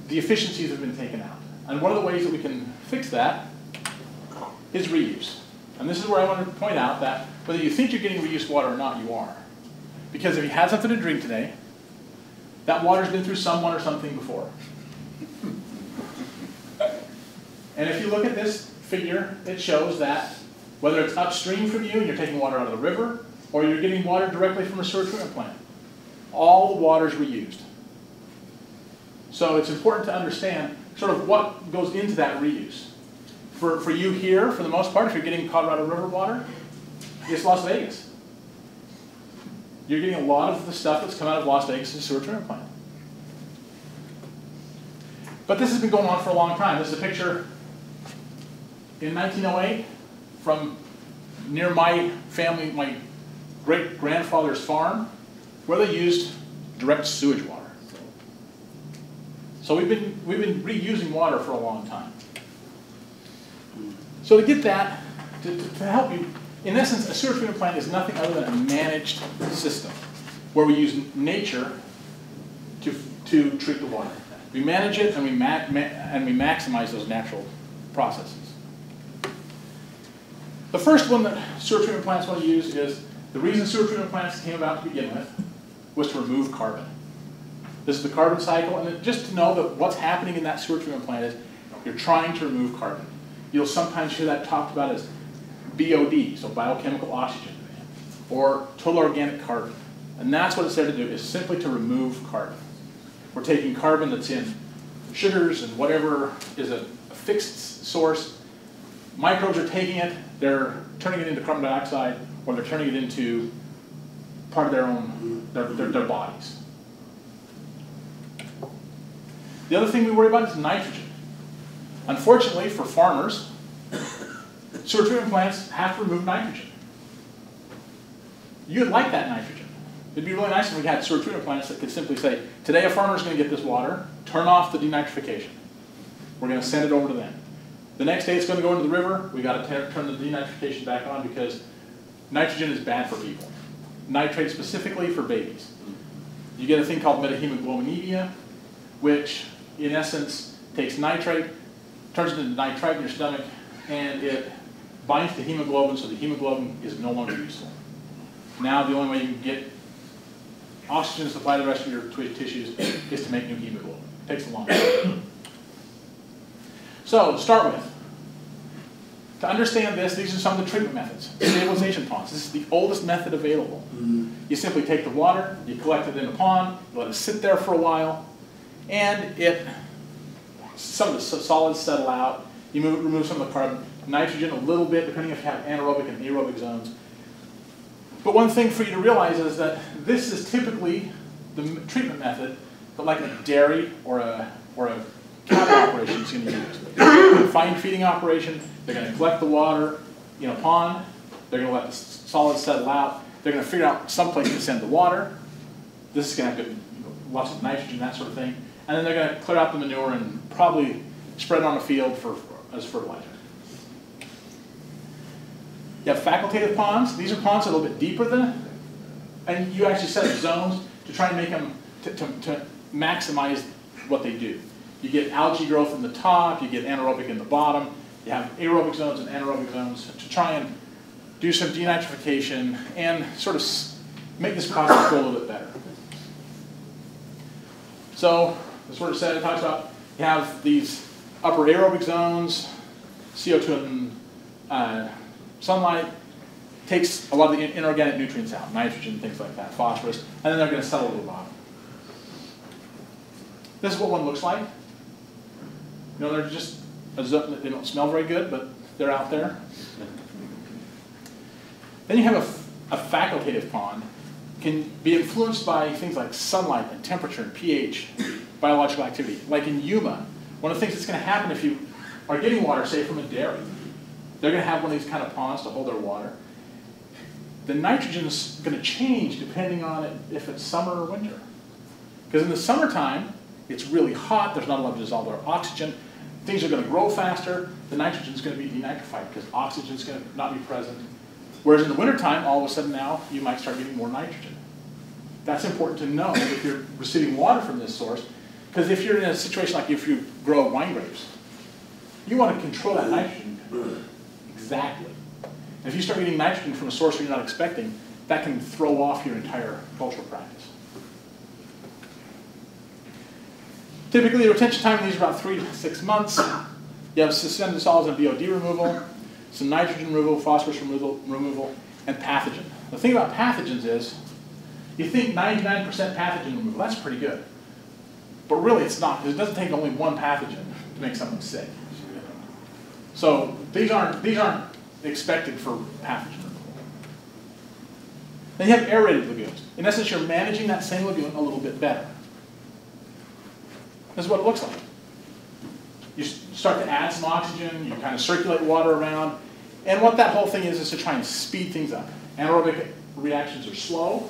the efficiencies have been taken out. And one of the ways that we can fix that is reuse. And this is where I want to point out that whether you think you're getting reused water or not, you are. Because if you had something to drink today, that water's been through someone or something before. And if you look at this figure, it shows that whether it's upstream from you and you're taking water out of the river, or you're getting water directly from a sewer treatment plant, all the water is reused. So it's important to understand sort of what goes into that reuse. For, for you here, for the most part, if you're getting Colorado River water, it's Las Vegas. You're getting a lot of the stuff that's come out of Las Vegas' sewer treatment plant. But this has been going on for a long time. This is a picture in 1908 from near my family, my great grandfather's farm, where they used direct sewage water. So we've been, we've been reusing water for a long time. So to get that, to, to, to help you, in essence, a sewer treatment plant is nothing other than a managed system where we use nature to, to treat the water. We manage it and we, ma and we maximize those natural processes. The first one that sewer treatment plants want to use is, the reason sewer treatment plants came about to begin with was to remove carbon. This is the carbon cycle, and just to know that what's happening in that sewer treatment plant is you're trying to remove carbon. You'll sometimes hear that talked about as BOD, so biochemical oxygen, demand, or total organic carbon. And that's what it's there to do, is simply to remove carbon. We're taking carbon that's in sugars and whatever is a, a fixed source. Microbes are taking it, they're turning it into carbon dioxide, or they're turning it into part of their own, their, their, their bodies. The other thing we worry about is nitrogen. Unfortunately for farmers, sewer treatment plants have to remove nitrogen. You'd like that nitrogen. It'd be really nice if we had sewer treatment plants that could simply say, today a farmer's going to get this water, turn off the denitrification. We're going to send it over to them. The next day it's going to go into the river, we got to turn the denitrification back on because nitrogen is bad for people. Nitrate specifically for babies. You get a thing called methemoglobinemia, which in essence takes nitrate, turns it into nitrite in your stomach, and it binds to hemoglobin, so the hemoglobin is no longer useful. Now the only way you can get oxygen to supply the rest of your tissues is to make new hemoglobin. It takes a long time. So, to start with, to understand this, these are some of the treatment methods. *clears throat* Stabilization ponds. This is the oldest method available. Mm-hmm. You simply take the water, you collect it in a pond, you let it sit there for a while, and it, some of the solids settle out. You move, remove some of the carbon, nitrogen a little bit, depending if you have anaerobic and aerobic zones. But one thing for you to realize is that this is typically the treatment method that like a dairy or a, or a cattle operation is going to use. Fine feeding operation, they're going to collect the water in a pond, they're going to let the solids settle out, they're going to figure out some place to send the water. This is going to have good, lots of nitrogen, that sort of thing. And then they're going to clear out the manure and probably spread it on the field for, as fertilizer. You have facultative ponds. These are ponds a little bit deeper than, and you actually set up zones to try and make them, to, to, to maximize what they do. You get algae growth in the top, you get anaerobic in the bottom, you have aerobic zones and anaerobic zones to try and do some denitrification and sort of make this process go a little bit better. So, as sort of said, it talks about you have these upper aerobic zones, CO2 and uh, sunlight takes a lot of the inorganic nutrients out, nitrogen, things like that, phosphorus, and then they're going to settle to the bottom. This is what one looks like. You know, they're just, they don't smell very good, but they're out there. Then you have a, a facultative pond, can be influenced by things like sunlight and temperature and pH, biological activity. Like in Yuma, one of the things that's going to happen if you are getting water, say from a dairy, they're going to have one of these kind of ponds to hold their water. The nitrogen is going to change depending on it, if it's summer or winter. Because in the summertime, it's really hot, there's not a lot of dissolved oxygen, things are going to grow faster, the nitrogen is going to be denitrified because oxygen is going to not be present. Whereas in the wintertime, all of a sudden now, you might start getting more nitrogen. That's important to know if you're receiving water from this source, because if you're in a situation like if you grow wine grapes, you want to control that nitrogen exactly. And if you start getting nitrogen from a source you're not expecting, that can throw off your entire cultural practice. Typically, the retention time of these is about three to six months. You have suspended solids and BOD removal, some nitrogen removal, phosphorus removal, removal, and pathogen. The thing about pathogens is, you think 99% pathogen removal, that's pretty good. But really it's not, 'cause it doesn't take only one pathogen to make someone sick. So these aren't, these aren't expected for pathogen removal. Then you have aerated lagoons. In essence, you're managing that same lagoon a little bit better. This is what it looks like. You start to add some oxygen, you kind of circulate water around, and what that whole thing is is to try and speed things up. Anaerobic reactions are slow,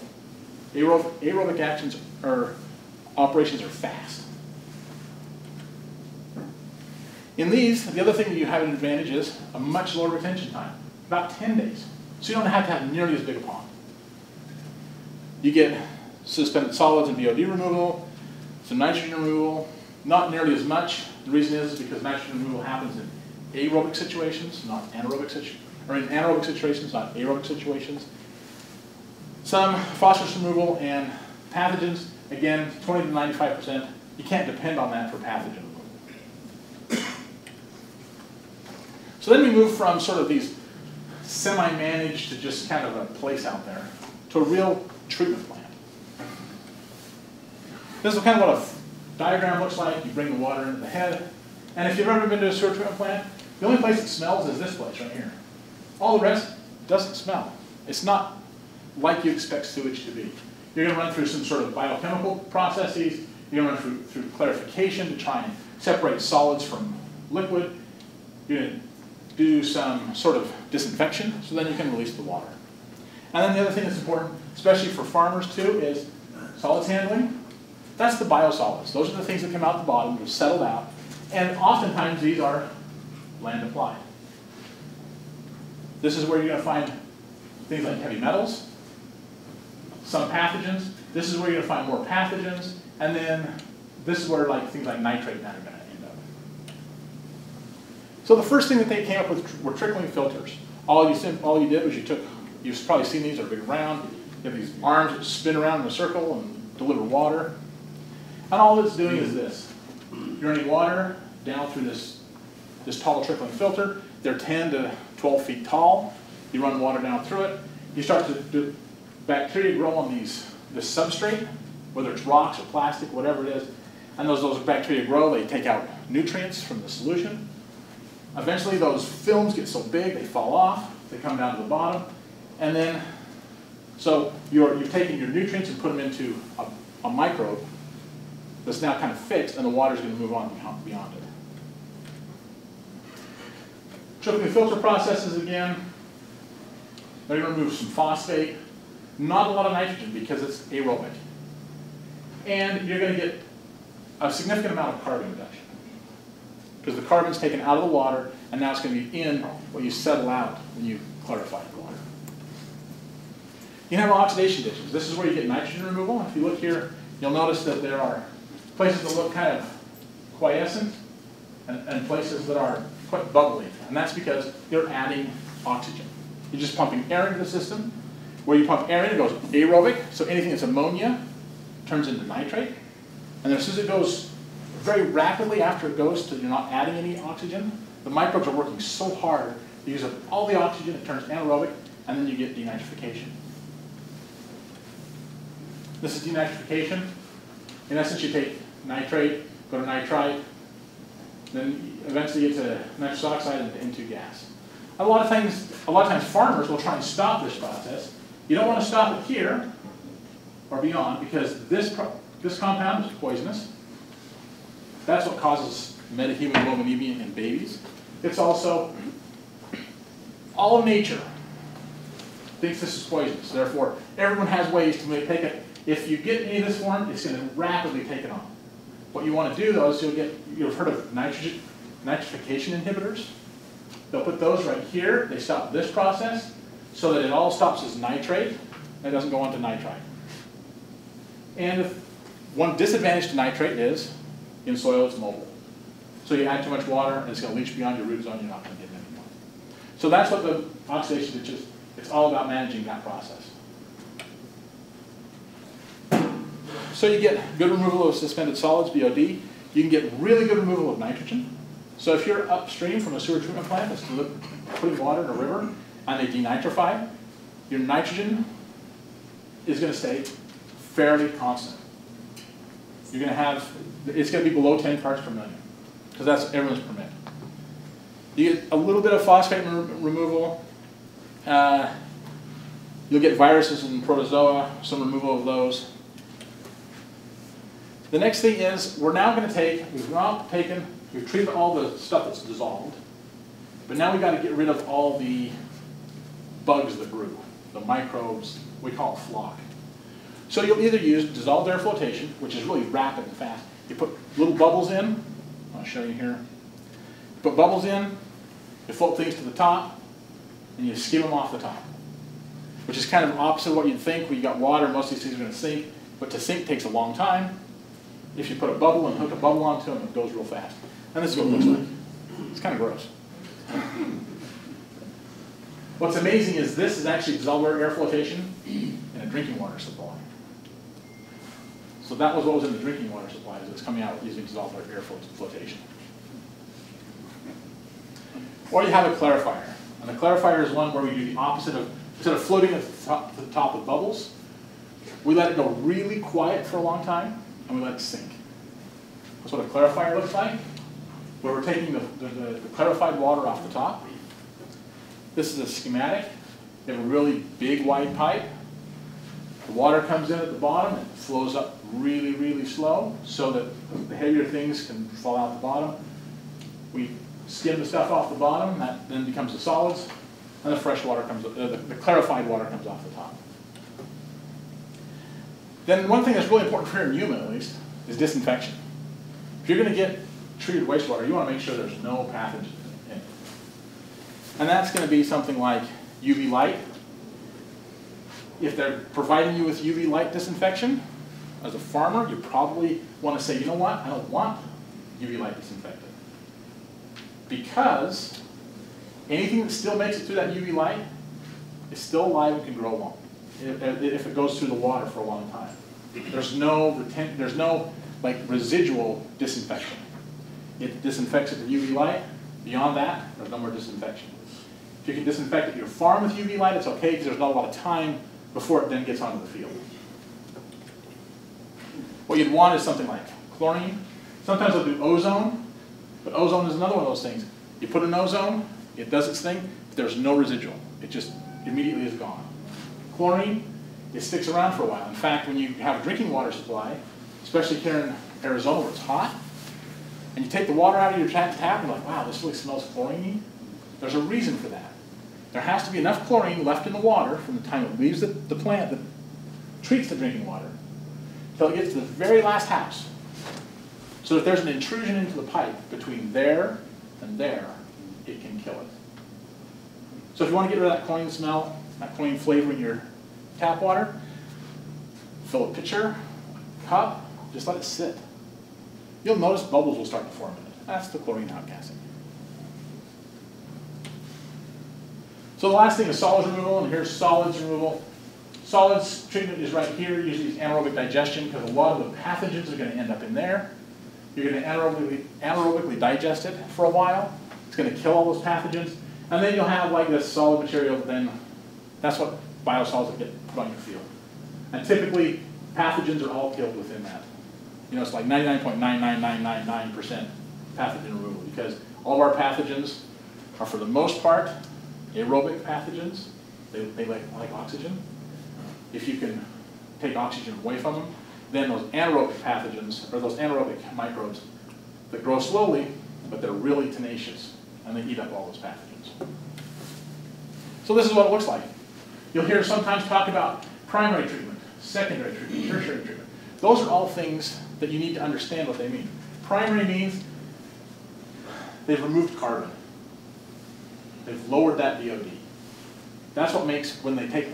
aerobic, aerobic actions or operations are fast. In these, the other thing that you have an advantage is a much lower retention time, about 10 days. So you don't have to have nearly as big a pond. You get suspended solids and BOD removal, some nitrogen removal, not nearly as much. The reason is because nitrogen removal happens in aerobic situations, not anaerobic situations, or in anaerobic situations, not aerobic situations. Some phosphorus removal and pathogens, again, 20 to 95%. You can't depend on that for pathogen removal. So then we move from sort of these semi-managed to just kind of a place out there to a real treatment plant. This is kind of what a diagram looks like. You bring the water into the head. And if you've ever been to a sewer treatment plant, the only place that smells is this place right here. All the rest doesn't smell. It's not like you expect sewage to be. You're going to run through some sort of biochemical processes. You're going to run through, through clarification to try and separate solids from liquid. You're going to do some sort of disinfection so then you can release the water. And then the other thing that's important, especially for farmers too, is solids handling. That's the biosolids. Those are the things that come out the bottom, they're settled out. And oftentimes these are land applied. This is where you're going to find things like heavy metals, some pathogens. This is where you're going to find more pathogens. And then this is where like things like nitrate and that are going to end up. So the first thing that they came up with were trickling filters. All you, all you did was you took, you've probably seen these, they're big round. You have these arms that spin around in a circle and deliver water. And all it's doing is this. You're running water down through this, this tall trickling filter. They're 10 to 12 feet tall. You run water down through it. You start to do, bacteria grow on these, this substrate, whether it's rocks or plastic, whatever it is. And those, those bacteria grow, they take out nutrients from the solution. Eventually those films get so big, they fall off, they come down to the bottom. And then, so you're, you've taken your nutrients and put them into a, a microbe that's now kind of fixed, and the water's going to move on beyond, it. Trickling filter processes again. They're going to remove some phosphate, not a lot of nitrogen because it's aerobic. And you're going to get a significant amount of carbon reduction. Because the carbon's taken out of the water, and now it's going to be in what you settle out when you clarify the water. You have oxidation ditches. This is where you get nitrogen removal. If you look here, you'll notice that there are places that look kind of quiescent and, and places that are quite bubbly. And that's because you're adding oxygen. You're just pumping air into the system. Where you pump air in, it goes aerobic, so anything that's ammonia turns into nitrate. And as soon as it goes very rapidly after it goes to you're not adding any oxygen, the microbes are working so hard, they use up all the oxygen, it turns anaerobic, and then you get denitrification. This is denitrification. In essence, you take nitrate, go to nitrite, then eventually get to nitrous oxide and into gas. A lot of times, a lot of times farmers will try and stop this process. You don't want to stop it here or beyond because this, this compound is poisonous. That's what causes methemoglobinemia in babies. It's also, all of nature thinks this is poisonous. Therefore, everyone has ways to take it. If you get any of this form, it's going to rapidly take it on. What you want to do though is you'll get, you've heard of nitrogen, nitrification inhibitors. They'll put those right here. They stop this process so that it all stops as nitrate and it doesn't go on to nitrite. And one disadvantage to nitrate is in soil it's mobile. So you add too much water and it's going to leach beyond your root zone, you're not going to get it anymore. So So that's what the oxidation is just, it's all about managing that process. So you get good removal of suspended solids, BOD. You can get really good removal of nitrogen. So if you're upstream from a sewer treatment plant that's putting water in a river and they denitrify, your nitrogen is going to stay fairly constant. You're going to have, it's going to be below 10 parts per million because that's everyone's permit. You get a little bit of phosphate re- removal. Uh, you'll get viruses and protozoa, some removal of those. The next thing is, we're now going to take, we've now taken, we've treated all the stuff that's dissolved, but now we've got to get rid of all the bugs that grew, the microbes, we call it floc. So you'll either use dissolved air flotation, which is really rapid and fast. You put little bubbles in, I'll show you here. You put bubbles in, you float things to the top, and you skim them off the top. Which is kind of opposite of what you'd think, When you got water, most of these things are going to sink, but to sink takes a long time. If you put a bubble and hook a bubble onto them, it goes real fast. And this is what it looks like. It's kind of gross. What's amazing is this is actually dissolved air flotation in a drinking water supply. So that was what was in the drinking water supply, is it's coming out using dissolved air flotation. Or you have a clarifier. And the clarifier is one where we do the opposite of, instead of floating at the top, to the top with bubbles, we let it go really quiet for a long time, and we let it sink. That's what a clarifier looks like, where we're taking the, the, the clarified water off the top. This is a schematic. You have a really big wide pipe. The water comes in at the bottom and flows up really, really slow so that the heavier things can fall out the bottom. We skim the stuff off the bottom, that then becomes the solids, and the fresh water comes, uh, the, the clarified water comes off the top. Then one thing that's really important for in Yuma at least is disinfection. If you're gonna get treated wastewater, you wanna make sure there's no pathogen in it. And that's gonna be something like UV light. If they're providing you with UV light disinfection, as a farmer, you probably wanna say, you know what, I don't want UV light disinfectant. Because anything that still makes it through that UV light is still alive and can grow long, if, it goes through the water for a long time. There's no there's no like residual disinfection. It disinfects at the UV light, beyond that, there's no more disinfection. If you can disinfect your farm with UV light, it's okay, because there's not a lot of time before it then gets onto the field. What you'd want is something like chlorine. Sometimes they'll do ozone, but ozone is another one of those things. You put in ozone, it does its thing, but there's no residual. It just immediately is gone. Chlorine, it sticks around for a while. In fact, when you have a drinking water supply, especially here in Arizona where it's hot, and you take the water out of your tap, tap and you're like, wow, this really smells chlorine There's a reason for that. There has to be enough chlorine left in the water from the time it leaves the, the plant that treats the drinking water until it gets to the very last house. So if there's an intrusion into the pipe between there and there, it can kill it. So if you want to get rid of that chlorine smell, that chlorine flavor in your tap water, fill a pitcher, cup, just let it sit. You'll notice bubbles will start to form in it. That's the chlorine outgassing. So the last thing is solids removal, and here's solids removal. Solids treatment is right here, usually it's anaerobic digestion, because a lot of the pathogens are going to end up in there. You're going to anaerobically, anaerobically digest it for a while. It's going to kill all those pathogens. And then you'll have like this solid material, then that's what biosolids get on your field. And typically, pathogens are all killed within that. You know, it's like 99.99999% pathogen removal, because all of our pathogens are, for the most part, aerobic pathogens. They, they like, like oxygen. If you can take oxygen away from them, then those anaerobic pathogens, or those anaerobic microbes that grow slowly, but they're really tenacious, and they eat up all those pathogens. So this is what it looks like. You'll hear sometimes talk about primary treatment, secondary treatment, tertiary treatment. Those are all things that you need to understand what they mean. Primary means they've removed carbon. They've lowered that BOD. That's what makes, when they take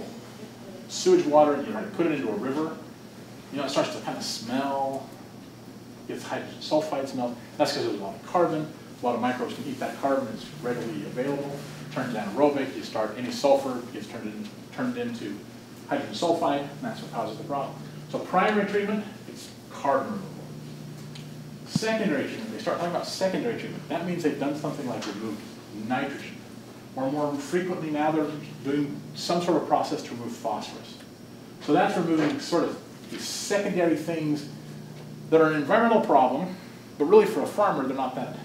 sewage water and you put it into a river, you know, it starts to kind of smell, gets hydrogen sulfide smell. That's because there's a lot of carbon. A lot of microbes can eat that carbon, it's readily available. Turns anaerobic, you start, any sulfur gets turned in, turned into hydrogen sulfide, and that's what causes the problem. So primary treatment, it's carbon removal. Secondary treatment, they start talking about secondary treatment. That means they've done something like remove nitrogen. Or more frequently now, they're doing some sort of process to remove phosphorus. So that's removing sort of these secondary things that are an environmental problem, but really for a farmer, they're not that,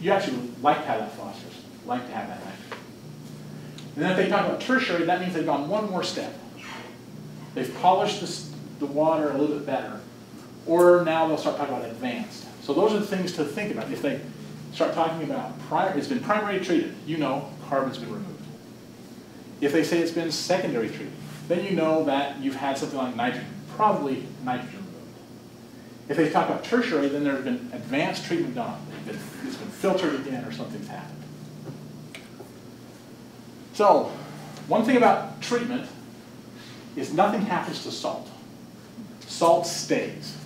you- actually like have that phosphorus, like to have that. And then if they talk about tertiary, that means they've gone one more step. They've polished the water a little bit better, or now they'll start talking about advanced. So those are the things to think about. If they start talking about, prior, it's been primary treated, you know carbon's been removed. If they say it's been secondary treated, then you know that you've had something like nitrogen, probably nitrogen removed. If they talk about tertiary, then there's been advanced treatment done. It's been, it's been filtered again or something's happened. So, one thing about treatment is nothing happens to salt. Salt stays.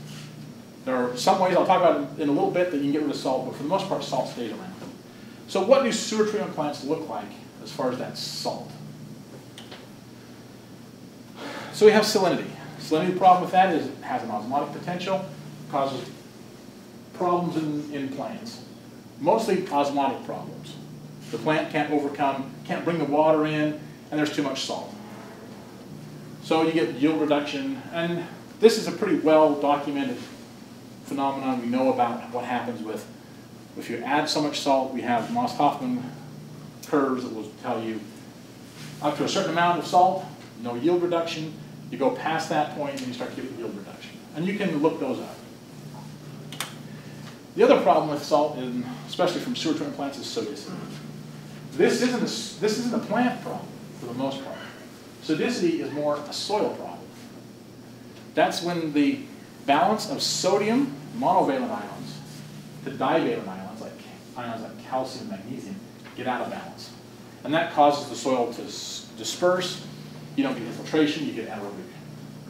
There are some ways, I'll talk about in a little bit, that you can get rid of salt, but for the most part, salt stays around. So what do sewer treatment plants look like as far as that salt? So we have salinity. Salinity problem with that is it has an osmotic potential, causes problems in, in plants. Mostly osmotic problems. The plant can't overcome, can't bring the water in, and there's too much salt. So you get yield reduction, and this is a pretty well documented phenomenon. We know about what happens with, if you add so much salt, we have Maas-Hoffman curves that will tell you up to a certain amount of salt, no yield reduction. You go past that point and you start getting yield reduction. And you can look those up. The other problem with salt, in, especially from sewer treatment plants, is sodicity. This isn't a, this isn't a plant problem for the most part. Sodicity is more a soil problem. That's when the balance of sodium monovalent ions to divalent ions, like ions like calcium, magnesium, get out of balance. And that causes the soil to disperse. You don't get infiltration, you get anaerobic.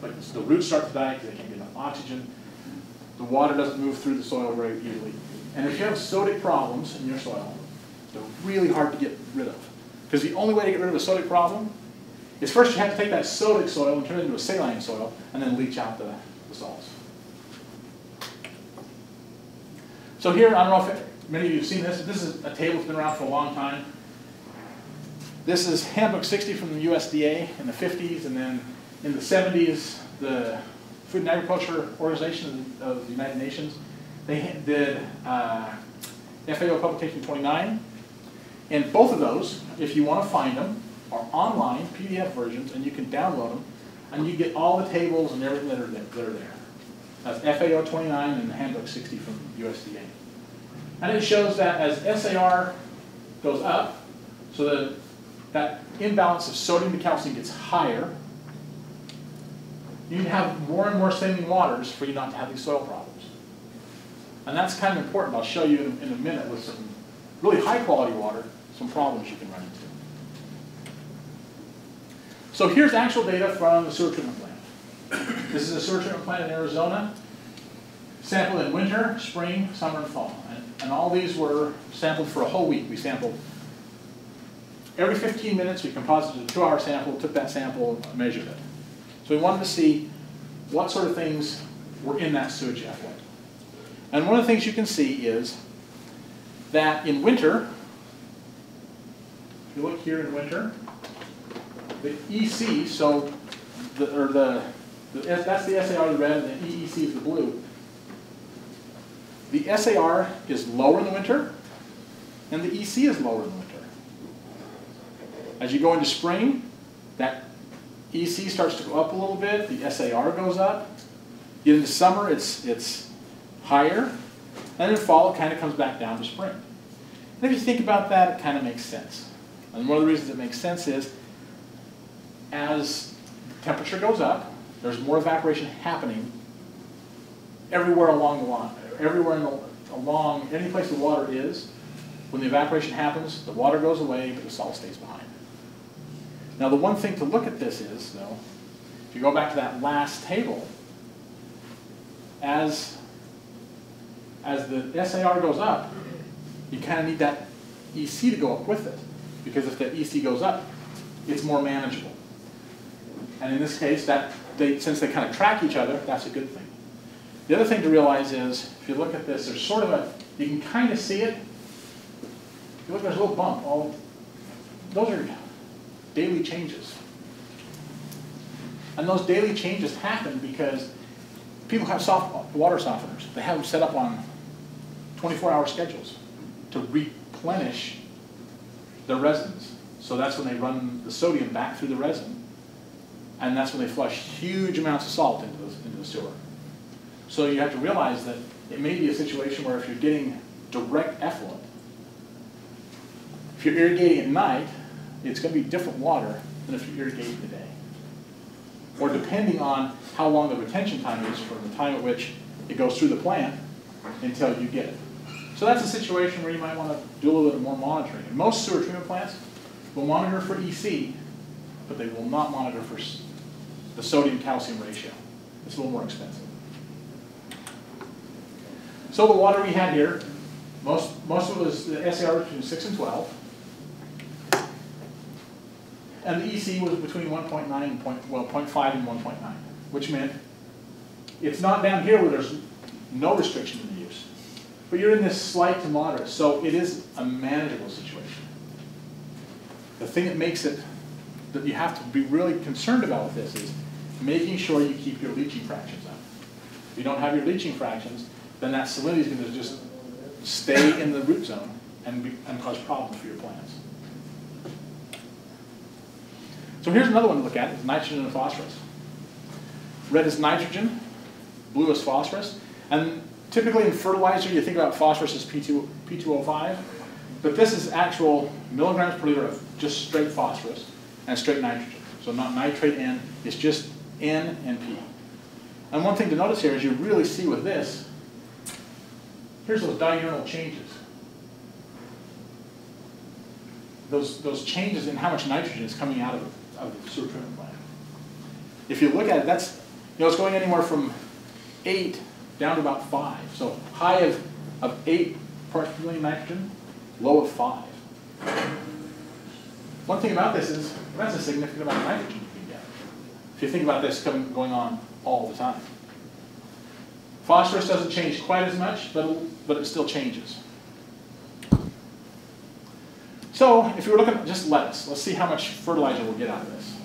Like the roots start to die because they can't get enough oxygen. The water doesn't move through the soil very easily. And if you have sodic problems in your soil, they're really hard to get rid of. Because the only way to get rid of a sodic problem is first you have to take that sodic soil and turn it into a saline soil and then leach out the, the salts. So here, I don't know if many of you have seen this. This is a table that's been around for a long time. This is Handbook 60 from the USDA in the 50s, and then in the 70s, the Food and Agriculture Organization of the United Nations, they did uh, FAO Publication 29. And both of those, if you want to find them, are online PDF versions, and you can download them, and you get all the tables and everything that are there. That are there. That's FAO 29 and the Handbook 60 from USDA. And it shows that as SAR goes up, so that that imbalance of sodium to calcium gets higher, you have more and more standing waters for you not to have these soil problems. And that's kind of important. I'll show you in, in a minute with some really high quality water, some problems you can run into. So here's actual data from the sewer treatment plant. This is a sewer treatment plant in Arizona. Sampled in winter, spring, summer, and fall. And, and all these were sampled for a whole week. We sampled every 15 minutes, we composited a two-hour sample, took that sample, measured it. So we wanted to see what sort of things were in that sewage effluent. And one of the things you can see is that in winter, if you look here in winter, the EC, so the, or the, the that's the SAR, the red, and the EEC is the blue. The SAR is lower in the winter, and the EC is lower in the winter. As you go into spring, that EC starts to go up a little bit, the SAR goes up. Get into summer, it's, it's higher, and in fall, it kind of comes back down to spring. And if you think about that, it kind of makes sense. And one of the reasons it makes sense is as temperature goes up, there's more evaporation happening everywhere along the line, everywhere the, along any place the water is. When the evaporation happens, the water goes away, but the salt stays behind. Now the one thing to look at this is, though, if you go back to that last table, as, as the SAR goes up, you kind of need that EC to go up with it. Because if the EC goes up, it's more manageable. And in this case, that they, since they kind of track each other, that's a good thing. The other thing to realize is, if you look at this, there's sort of a, you can kind of see it. If you look, there's a little bump, all, those are daily changes. And those daily changes happen because people have soft, water softeners. They have them set up on 24-hour schedules to replenish their resins. So that's when they run the sodium back through the resin. And that's when they flush huge amounts of salt into the, into the sewer. So you have to realize that it may be a situation where if you're getting direct effluent, if you're irrigating at night, it's going to be different water than if you're irrigating in the day. Or depending on how long the retention time is from the time at which it goes through the plant until you get it. So that's a situation where you might want to do a little bit more monitoring. And most sewer treatment plants will monitor for EC, but they will not monitor for the sodium-calcium ratio. It's a little more expensive. So the water we had here, most, most of it was the SAR between six and twelve. And the EC was between one point nine and point, well, 0.5 and one point nine, which meant it's not down here where there's no restriction in the use. But you're in this slight to moderate, so it is a manageable situation. The thing that makes it, that you have to be really concerned about with this is making sure you keep your leaching fractions up. If you don't have your leaching fractions, then that salinity is going to just stay in the root zone and, be, and cause problems for your plants. So here's another one to look at, it's nitrogen and phosphorus. Red is nitrogen, blue is phosphorus. And typically in fertilizer, you think about phosphorus as P2, P2O5, but this is actual milligrams per liter of just straight phosphorus and straight nitrogen. So not nitrate N, it's just N and P. And one thing to notice here is you really see with this, here's those diurnal changes. Those, those changes in how much nitrogen is coming out of, of the sewer treatment plant. If you look at it, that's, you know, it's going anywhere from eight down to about five. So high of, of eight parts per million nitrogen, low of five. One thing about this is, that's a significant amount of nitrogen you can get. If you think about this coming, going on all the time. Phosphorus doesn't change quite as much, but, but it still changes. So if you were looking at just lettuce, let's see how much fertilizer we'll get out of this.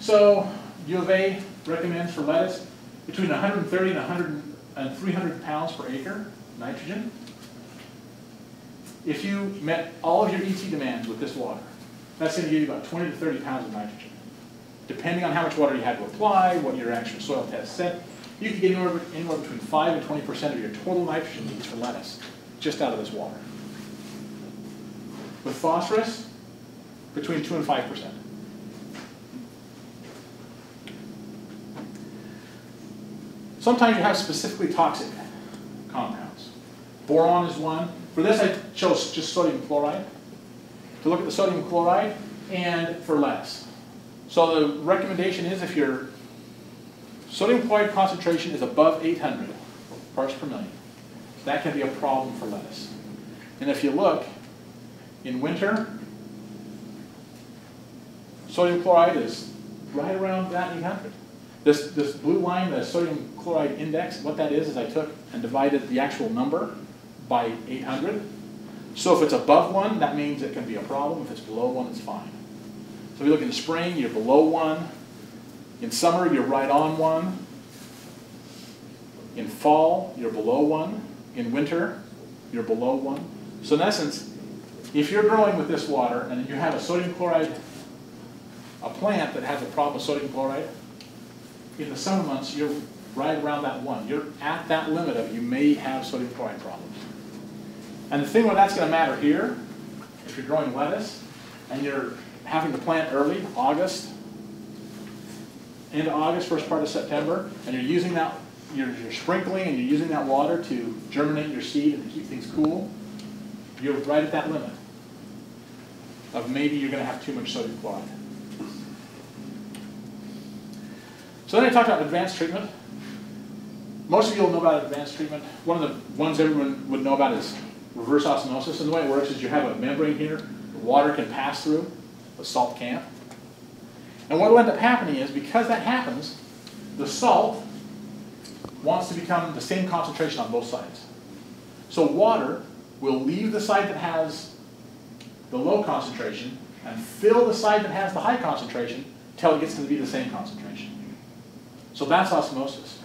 So U of A recommends for lettuce between 130 and 100 and 300 pounds per acre nitrogen. If you met all of your ET demands with this water, that's going to give you about 20 to 30 pounds of nitrogen. Depending on how much water you had to apply, what your actual soil test said, you could get anywhere, anywhere between 5 and 20% of your total nitrogen needs for lettuce just out of this water. With phosphorus, between 2 and 5%. Sometimes you have specifically toxic compounds. Boron is one. For this, I chose just sodium chloride to look at the sodium chloride and for less. So the recommendation is if your sodium chloride concentration is above 800 parts per million, that can be a problem for lettuce. And if you look, in winter, sodium chloride is right around that 800. This, this blue line, the sodium chloride index, what that is, is I took and divided the actual number by 800. So if it's above one, that means it can be a problem. If it's below one, it's fine. So if you look in the spring, you're below one. In summer, you're right on one. In fall, you're below one. In winter, you're below one. So in essence, if you're growing with this water and you have a sodium chloride, a plant that has a problem with sodium chloride, in the summer months, you're right around that one. You're at that limit of you may have sodium chloride problems. And the thing where that's going to matter here, if you're growing lettuce and you're having to plant early, August, into August, first part of September, and you're using that, you're, you're sprinkling and you're using that water to germinate your seed and to keep things cool, you're right at that limit of maybe you're going to have too much sodium chloride. So then I talked about advanced treatment. Most of you will know about advanced treatment. One of the ones everyone would know about is reverse osmosis. And the way it works is you have a membrane here water can pass through, but salt can't. And what will end up happening is, because that happens, the salt wants to become the same concentration on both sides. So water will leave the side that has the low concentration and fill the side that has the high concentration till it gets to be the same concentration. So that's osmosis.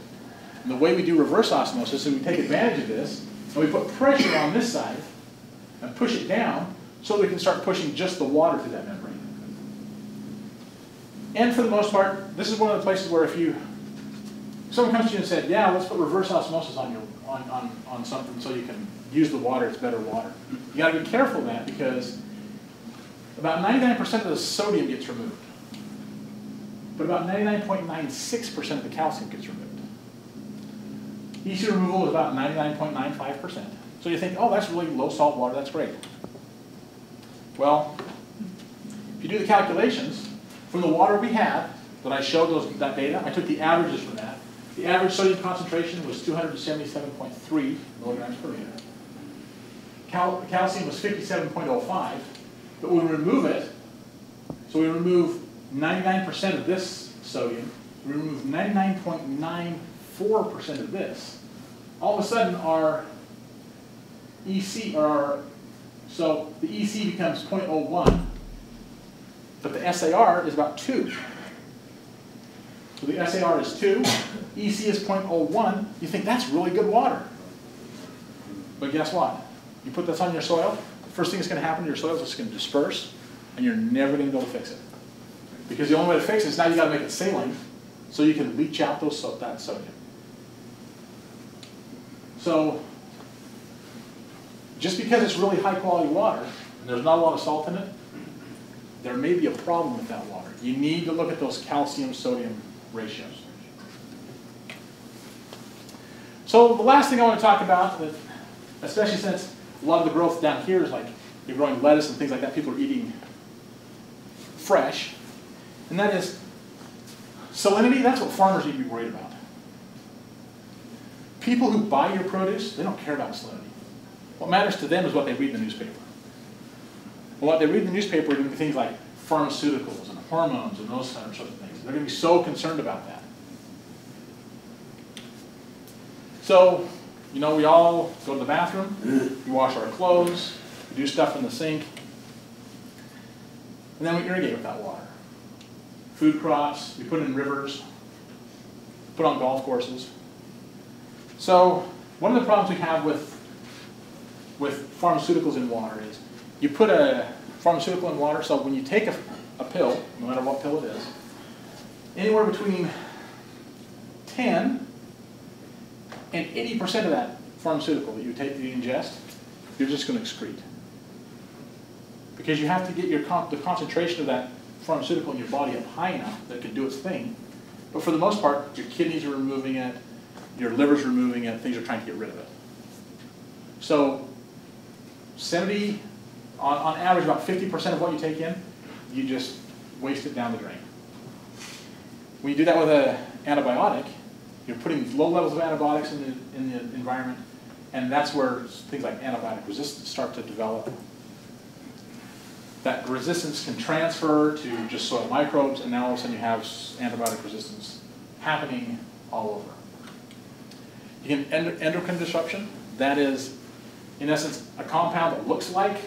And the way we do reverse osmosis is we take advantage of this and we put pressure on this side and push it down so we can start pushing just the water through that membrane. And for the most part, this is one of the places where if you, someone comes to you and said, yeah, let's put reverse osmosis on your, on, on, on something so you can use the water, it's better water. You gotta be careful of that because about 99% of the sodium gets removed. But about 99.96% of the calcium gets removed. EC removal is about 99.95%. So you think, oh, that's really low salt water, that's great. Well, if you do the calculations, from the water we had, that I showed those, that data, I took the averages from that. The average sodium concentration was 277.3 milligrams per liter. Cal calcium was 57.05, but we remove it, so we remove 99% of this sodium, we remove 99.94% of this. All of a sudden, our EC, our, so the EC becomes 0.01, but the SAR is about 2. So the SAR is 2, EC is 0.01. You think that's really good water. But guess what? You put this on your soil, the first thing that's going to happen to your soil is it's going to disperse, and you're never going to be able to fix it. Because the only way to fix it is now you got to make it saline, so you can leach out those that sodium. So, just because it's really high quality water, and there's not a lot of salt in it, there may be a problem with that water. You need to look at those calcium-sodium ratios. So the last thing I want to talk about, especially since a lot of the growth down here is like you're growing lettuce and things like that, people are eating fresh, and that is salinity, that's what farmers need to be worried about. People who buy your produce, they don't care about salinity. What matters to them is what they read in the newspaper. And what they read in the newspaper are going to be things like pharmaceuticals and hormones and those sorts of things. They're going to be so concerned about that. So, you know, we all go to the bathroom, we wash our clothes, we do stuff in the sink, and then we irrigate with that water. Food crops, we put in rivers, put on golf courses. So, one of the problems we have with, with pharmaceuticals in water is you put a pharmaceutical in water, so when you take a, a pill, no matter what pill it is, anywhere between 10 and 80% of that pharmaceutical that you take, that you ingest, you're just going to excrete. Because you have to get your con the concentration of that pharmaceutical in your body up high enough that can do its thing. But for the most part, your kidneys are removing it, your liver's removing it, things are trying to get rid of it. So 70, on, on average, about 50% of what you take in, you just waste it down the drain. When you do that with an antibiotic, you're putting low levels of antibiotics in the, in the environment, and that's where things like antibiotic resistance start to develop. That resistance can transfer to just soil microbes, and now all of a sudden you have antibiotic resistance happening all over. You get endocrine disruption. That is, in essence, a compound that looks like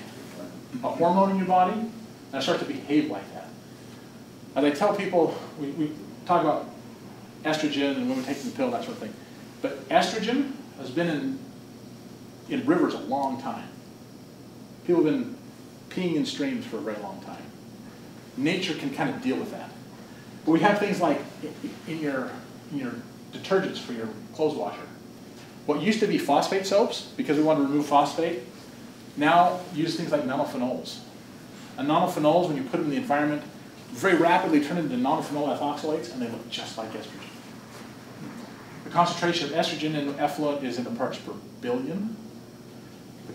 a hormone in your body, and it starts to behave like that. As I tell people, we, we talk about estrogen and women taking the pill, that sort of thing. But estrogen has been in, in rivers a long time. People have been peeing in streams for a very long time. Nature can kind of deal with that. But we have things like in your, in your detergents for your clothes washer. What used to be phosphate soaps, because we want to remove phosphate, now use things like nonylphenols. And nonylphenols, when you put them in the environment, very rapidly turn into nonylphenol ethoxylates, and they look just like estrogen. The concentration of estrogen in effluent is in the parts per billion.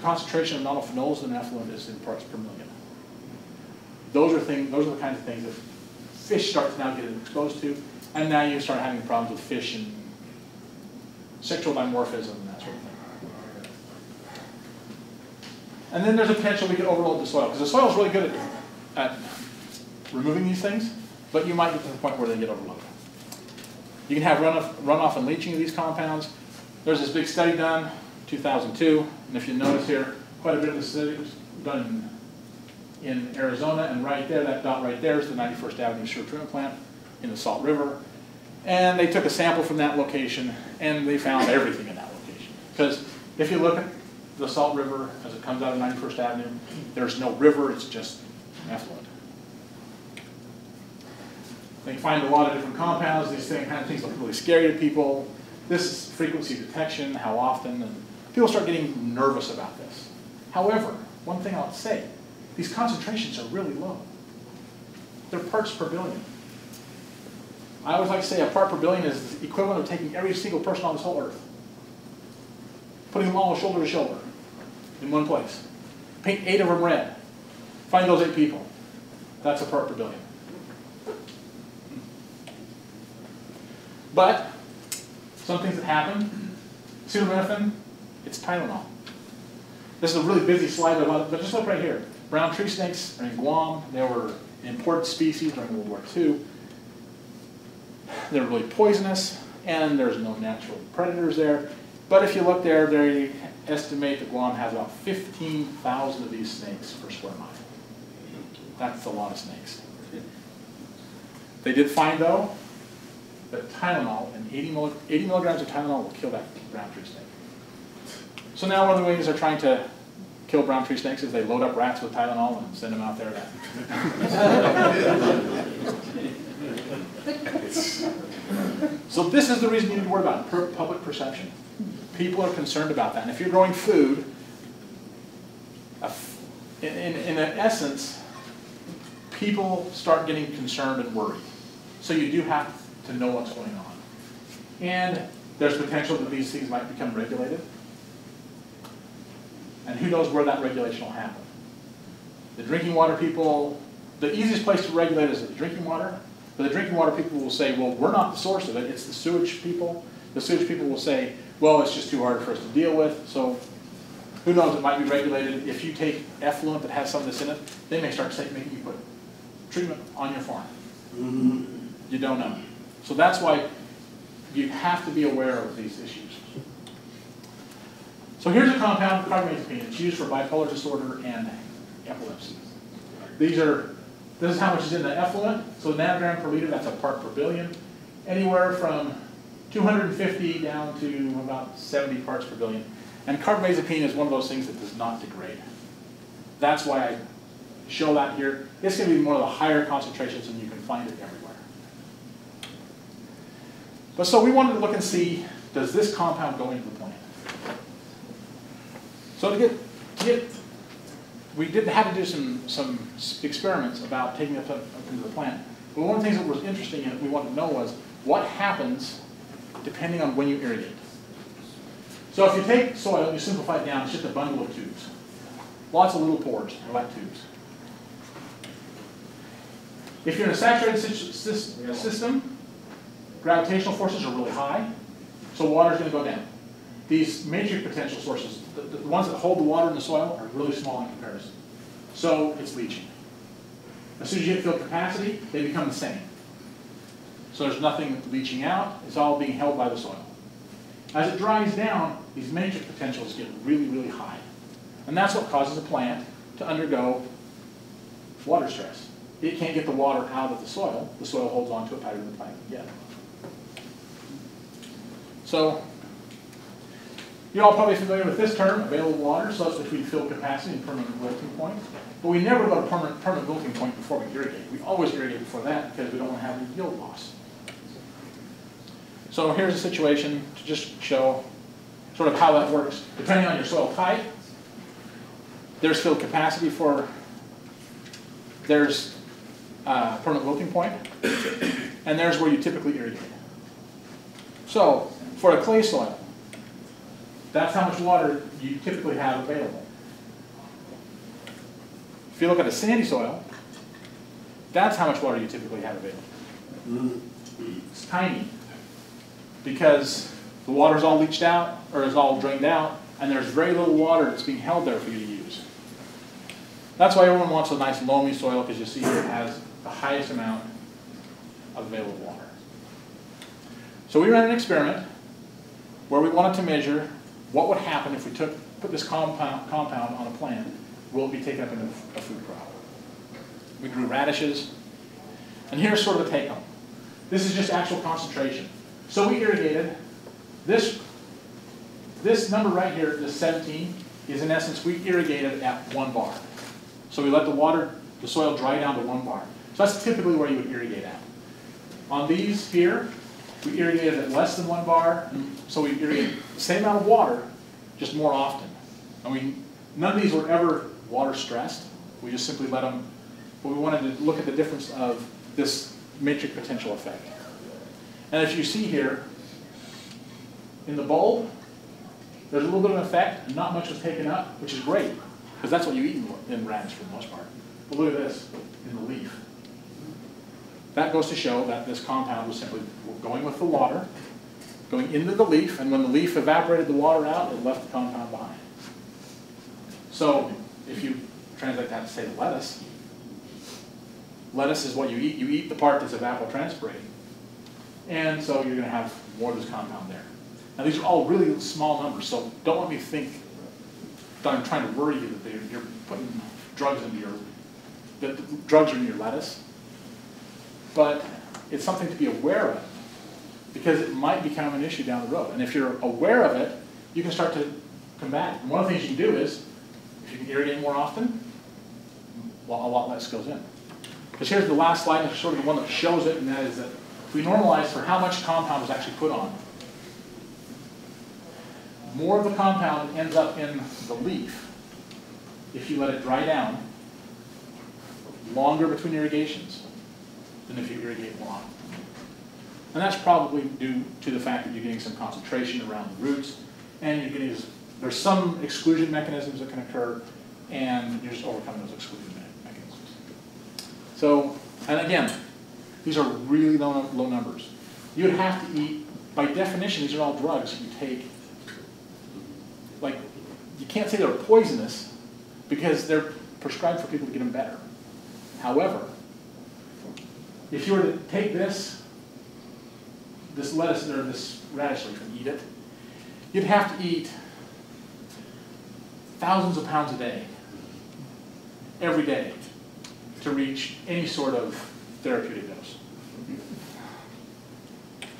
Concentration of nonylphenols in effluent is in parts per million. Those are things. Those are the kinds of things that fish start to now get exposed to, and now you start having problems with fish and sexual dimorphism and that sort of thing. And then there's a potential we could overload the soil, because the soil is really good at, at removing these things, but you might get to the point where they get overloaded. You can have runoff, runoff and leaching of these compounds. There's this big study done, 2002, and if you notice here, quite a bit of the study was done in, in Arizona, and right there, that dot right there is the 91st Avenue Sewer Treatment Plant in the Salt River. And they took a sample from that location, and they found everything in that location. Because if you look at the Salt River as it comes out of 91st Avenue, there's no river, it's just effluent. They find a lot of different compounds, these thing, kind of things look really scary to people. This is frequency detection, how often, and people start getting nervous about this. However, one thing I'll say, these concentrations are really low. They're parts per billion. I always like to say a part per billion is the equivalent of taking every single person on this whole earth, putting them all shoulder to shoulder in one place. Paint eight of them red. Find those eight people. That's a part per billion. But some things that happen, acetaminophen, it's Tylenol. This is a really busy slide, but just look right here. Brown tree snakes are in Guam. They were an important species during World War II. They're really poisonous, and there's no natural predators there. But if you look there, they estimate that Guam has about 15,000 of these snakes per square mile. That's a lot of snakes. They did find, though, that Tylenol and 80, milli 80 milligrams of Tylenol will kill that brown tree snake. So now one of the ways they're trying to kill brown tree snakes is they load up rats with Tylenol and send them out there. *laughs* so this is the reason you need to worry about public perception. People are concerned about that. And if you're growing food, in, in, in essence, people start getting concerned and worried. So you do have to know what's going on. And there's potential that these things might become regulated. And who knows where that regulation will happen. The drinking water people, the easiest place to regulate is the drinking water. But the drinking water people will say, well, we're not the source of it, it's the sewage people. The sewage people will say, well, it's just too hard for us to deal with. So who knows, it might be regulated. If you take effluent that has some of this in it, they may start saying, maybe you put treatment on your farm. Mm-hmm. You don't know. So that's why you have to be aware of these issues. So here's a compound, carbamazepine. It's used for bipolar disorder and epilepsy. These are, this is how much is in the effluent. So nanogram per liter, that's a part per billion. Anywhere from 250 down to about 70 parts per billion. And carbamazepine is one of those things that does not degrade. That's why I show that here. It's going to be one of the higher concentrations and you can find it everywhere. But so we wanted to look and see, does this compound go into the? So to get, to get we did have to do some, some experiments about taking it up, up into the plant. But one of the things that was interesting and we wanted to know was what happens depending on when you irrigate. So if you take soil, you simplify it down, it's just a bundle of tubes. Lots of little pores, they're like tubes. If you're in a saturated system, gravitational forces are really high, so water is going to go down. These matric potential sources, the, the ones that hold the water in the soil, are really small in comparison. So it's leaching. As soon as you hit field capacity, they become the same. So there's nothing leaching out, it's all being held by the soil. As it dries down, these matric potentials get really, really high. And that's what causes a plant to undergo water stress. It can't get the water out of the soil, the soil holds on to it tighter than the plant can get. So, you're all probably familiar with this term, available water, so that's between field capacity and permanent wilting point. But we never go to permanent, permanent wilting point before we irrigate. We always irrigate before that because we don't want to have any yield loss. So here's a situation to just show sort of how that works. Depending on your soil type, there's field capacity for, there's uh, permanent wilting point, and there's where you typically irrigate. So for a clay soil, that's how much water you typically have available. If you look at a sandy soil, that's how much water you typically have available. It's tiny because the water's all leached out or is all drained out and there's very little water that's being held there for you to use. That's why everyone wants a nice loamy soil, because you see here it has the highest amount of available water. So we ran an experiment where we wanted to measure what would happen if we took, put this compound, compound on a plant, will it be taken up into a food crop? We grew radishes, and here's sort of a take home. This is just actual concentration. So we irrigated, this, this number right here, this 17, is in essence, we irrigated at one bar. So we let the water, the soil dry down to one bar. So that's typically where you would irrigate at. On these here, we irrigated at less than one bar, so we irrigated the same amount of water, just more often. And we, none of these were ever water stressed. We just simply let them, but we wanted to look at the difference of this matric potential effect. And as you see here, in the bulb, there's a little bit of an effect, and not much was taken up, which is great, because that's what you eat in- in radish for the most part. But look at this, in the leaf. That goes to show that this compound was simply going with the water, going into the leaf, and when the leaf evaporated the water out, it left the compound behind. So if you translate that to say the lettuce, lettuce is what you eat. You eat the part that's evapotranspirating. And so you're gonna have more of this compound there. Now, these are all really small numbers, so don't let me think that I'm trying to worry you that you're putting drugs into your, that drugs are in your lettuce. But it's something to be aware of, because it might become an issue down the road. And if you're aware of it, you can start to combat it. And one of the things you can do is, if you can irrigate more often, a lot less goes in. Because here's the last slide, sort of the one that shows it, and that is that if we normalize for how much compound was actually put on, more of the compound ends up in the leaf if you let it dry down longer between irrigations than if you irrigate more often. And that's probably due to the fact that you're getting some concentration around the roots, and you're getting, there's some exclusion mechanisms that can occur, and you're just overcoming those exclusion mechanisms. So, and again, these are really low, low numbers. You'd have to eat, by definition, these are all drugs you take like, you can't say they're poisonous because they're prescribed for people to get them better. However, if you were to take this, this lettuce or this radish leaf and eat it, you'd have to eat thousands of pounds a day, every day, to reach any sort of therapeutic dose.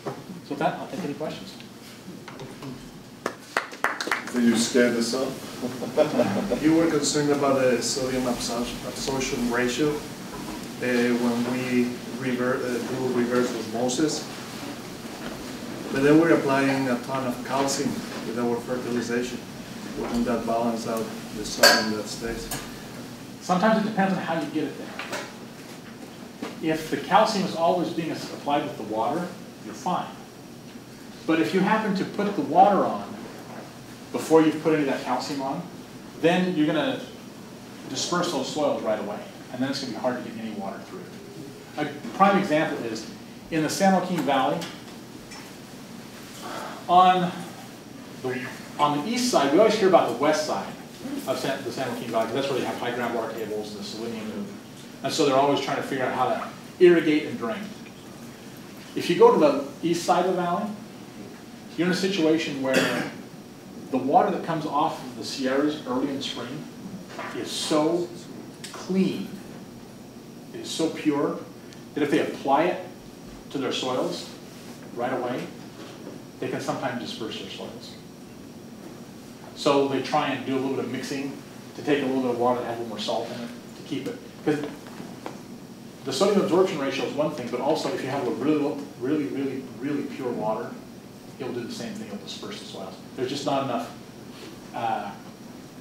So with that, I'll take any questions. Did you scale this *laughs* up? You were concerned about the sodium absorption, absorption ratio uh, when we revert, uh, do reverse osmosis. But then we're applying a ton of calcium with our fertilization. Wouldn't that balance out the sodium that stays? Sometimes it depends on how you get it there. If the calcium is always being applied with the water, you're fine. But if you happen to put the water on before you've put any of that calcium on, then you're gonna disperse those soils right away. And then it's gonna be hard to get any water through. A prime example is in the San Joaquin Valley, on the, on the east side, we always hear about the west side of San, the San Joaquin Valley, because that's where they have high groundwater tables and the selenium. and- And so they're always trying to figure out how to irrigate and drain. If you go to the east side of the valley, you're in a situation where the water that comes off of the Sierras early in spring is so clean, it is so pure, that if they apply it to their soils right away, they can sometimes disperse their soils. So they try and do a little bit of mixing to take a little bit of water that has a little more salt in it to keep it. Because the sodium absorption ratio is one thing, but also if you have a really, really, really, really pure water, it'll do the same thing, it'll disperse the soils. There's just not enough, uh,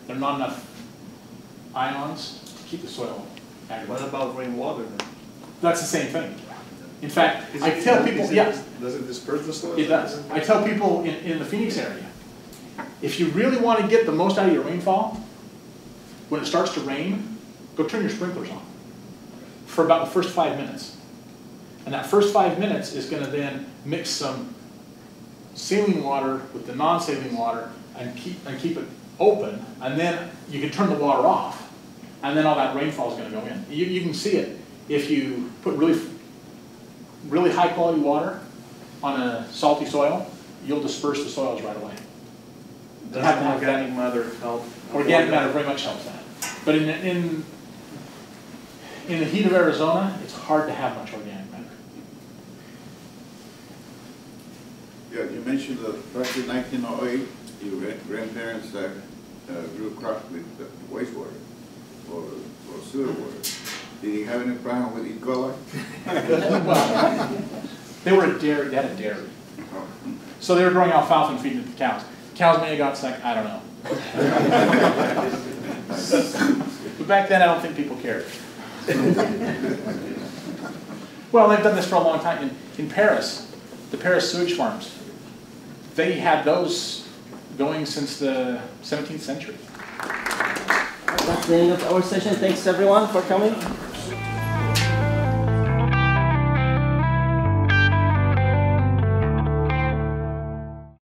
there are not enough ions to keep the soil And What about rainwater then? That's the same thing. In fact, I it- tell is people, it- yeah, Does it disperse the soil? it does. I tell people in, in the Phoenix area, if you really want to get the most out of your rainfall, when it starts to rain, go turn your sprinklers on for about the first five minutes. And that first five minutes is gonna then mix some saline water with the non-saline water and keep, and keep it open, and then you can turn the water off and then all that rainfall is gonna go in. You, you can see it, if you put really, really high quality water on a salty soil, you'll disperse the soils right away. Does have to have organic matter help? Organic matter very much helps that. But in, in, in the heat of Arizona, it's hard to have much organic matter. Yeah, you mentioned that back in nineteen oh eight, your grandparents uh, uh, grew crops with uh, wastewater or, or sewer water. Did he have any problem with E. coli? Well, *laughs* They were a dairy, they had a dairy. Oh. So they were growing alfalfa and feeding it to cows. Cows may have got sick, I don't know. *laughs* But back then, I don't think people cared. Well, they've done this for a long time. In, in Paris, the Paris sewage farms, they had those going since the 17th century. That's the end of our session. Thanks everyone for coming.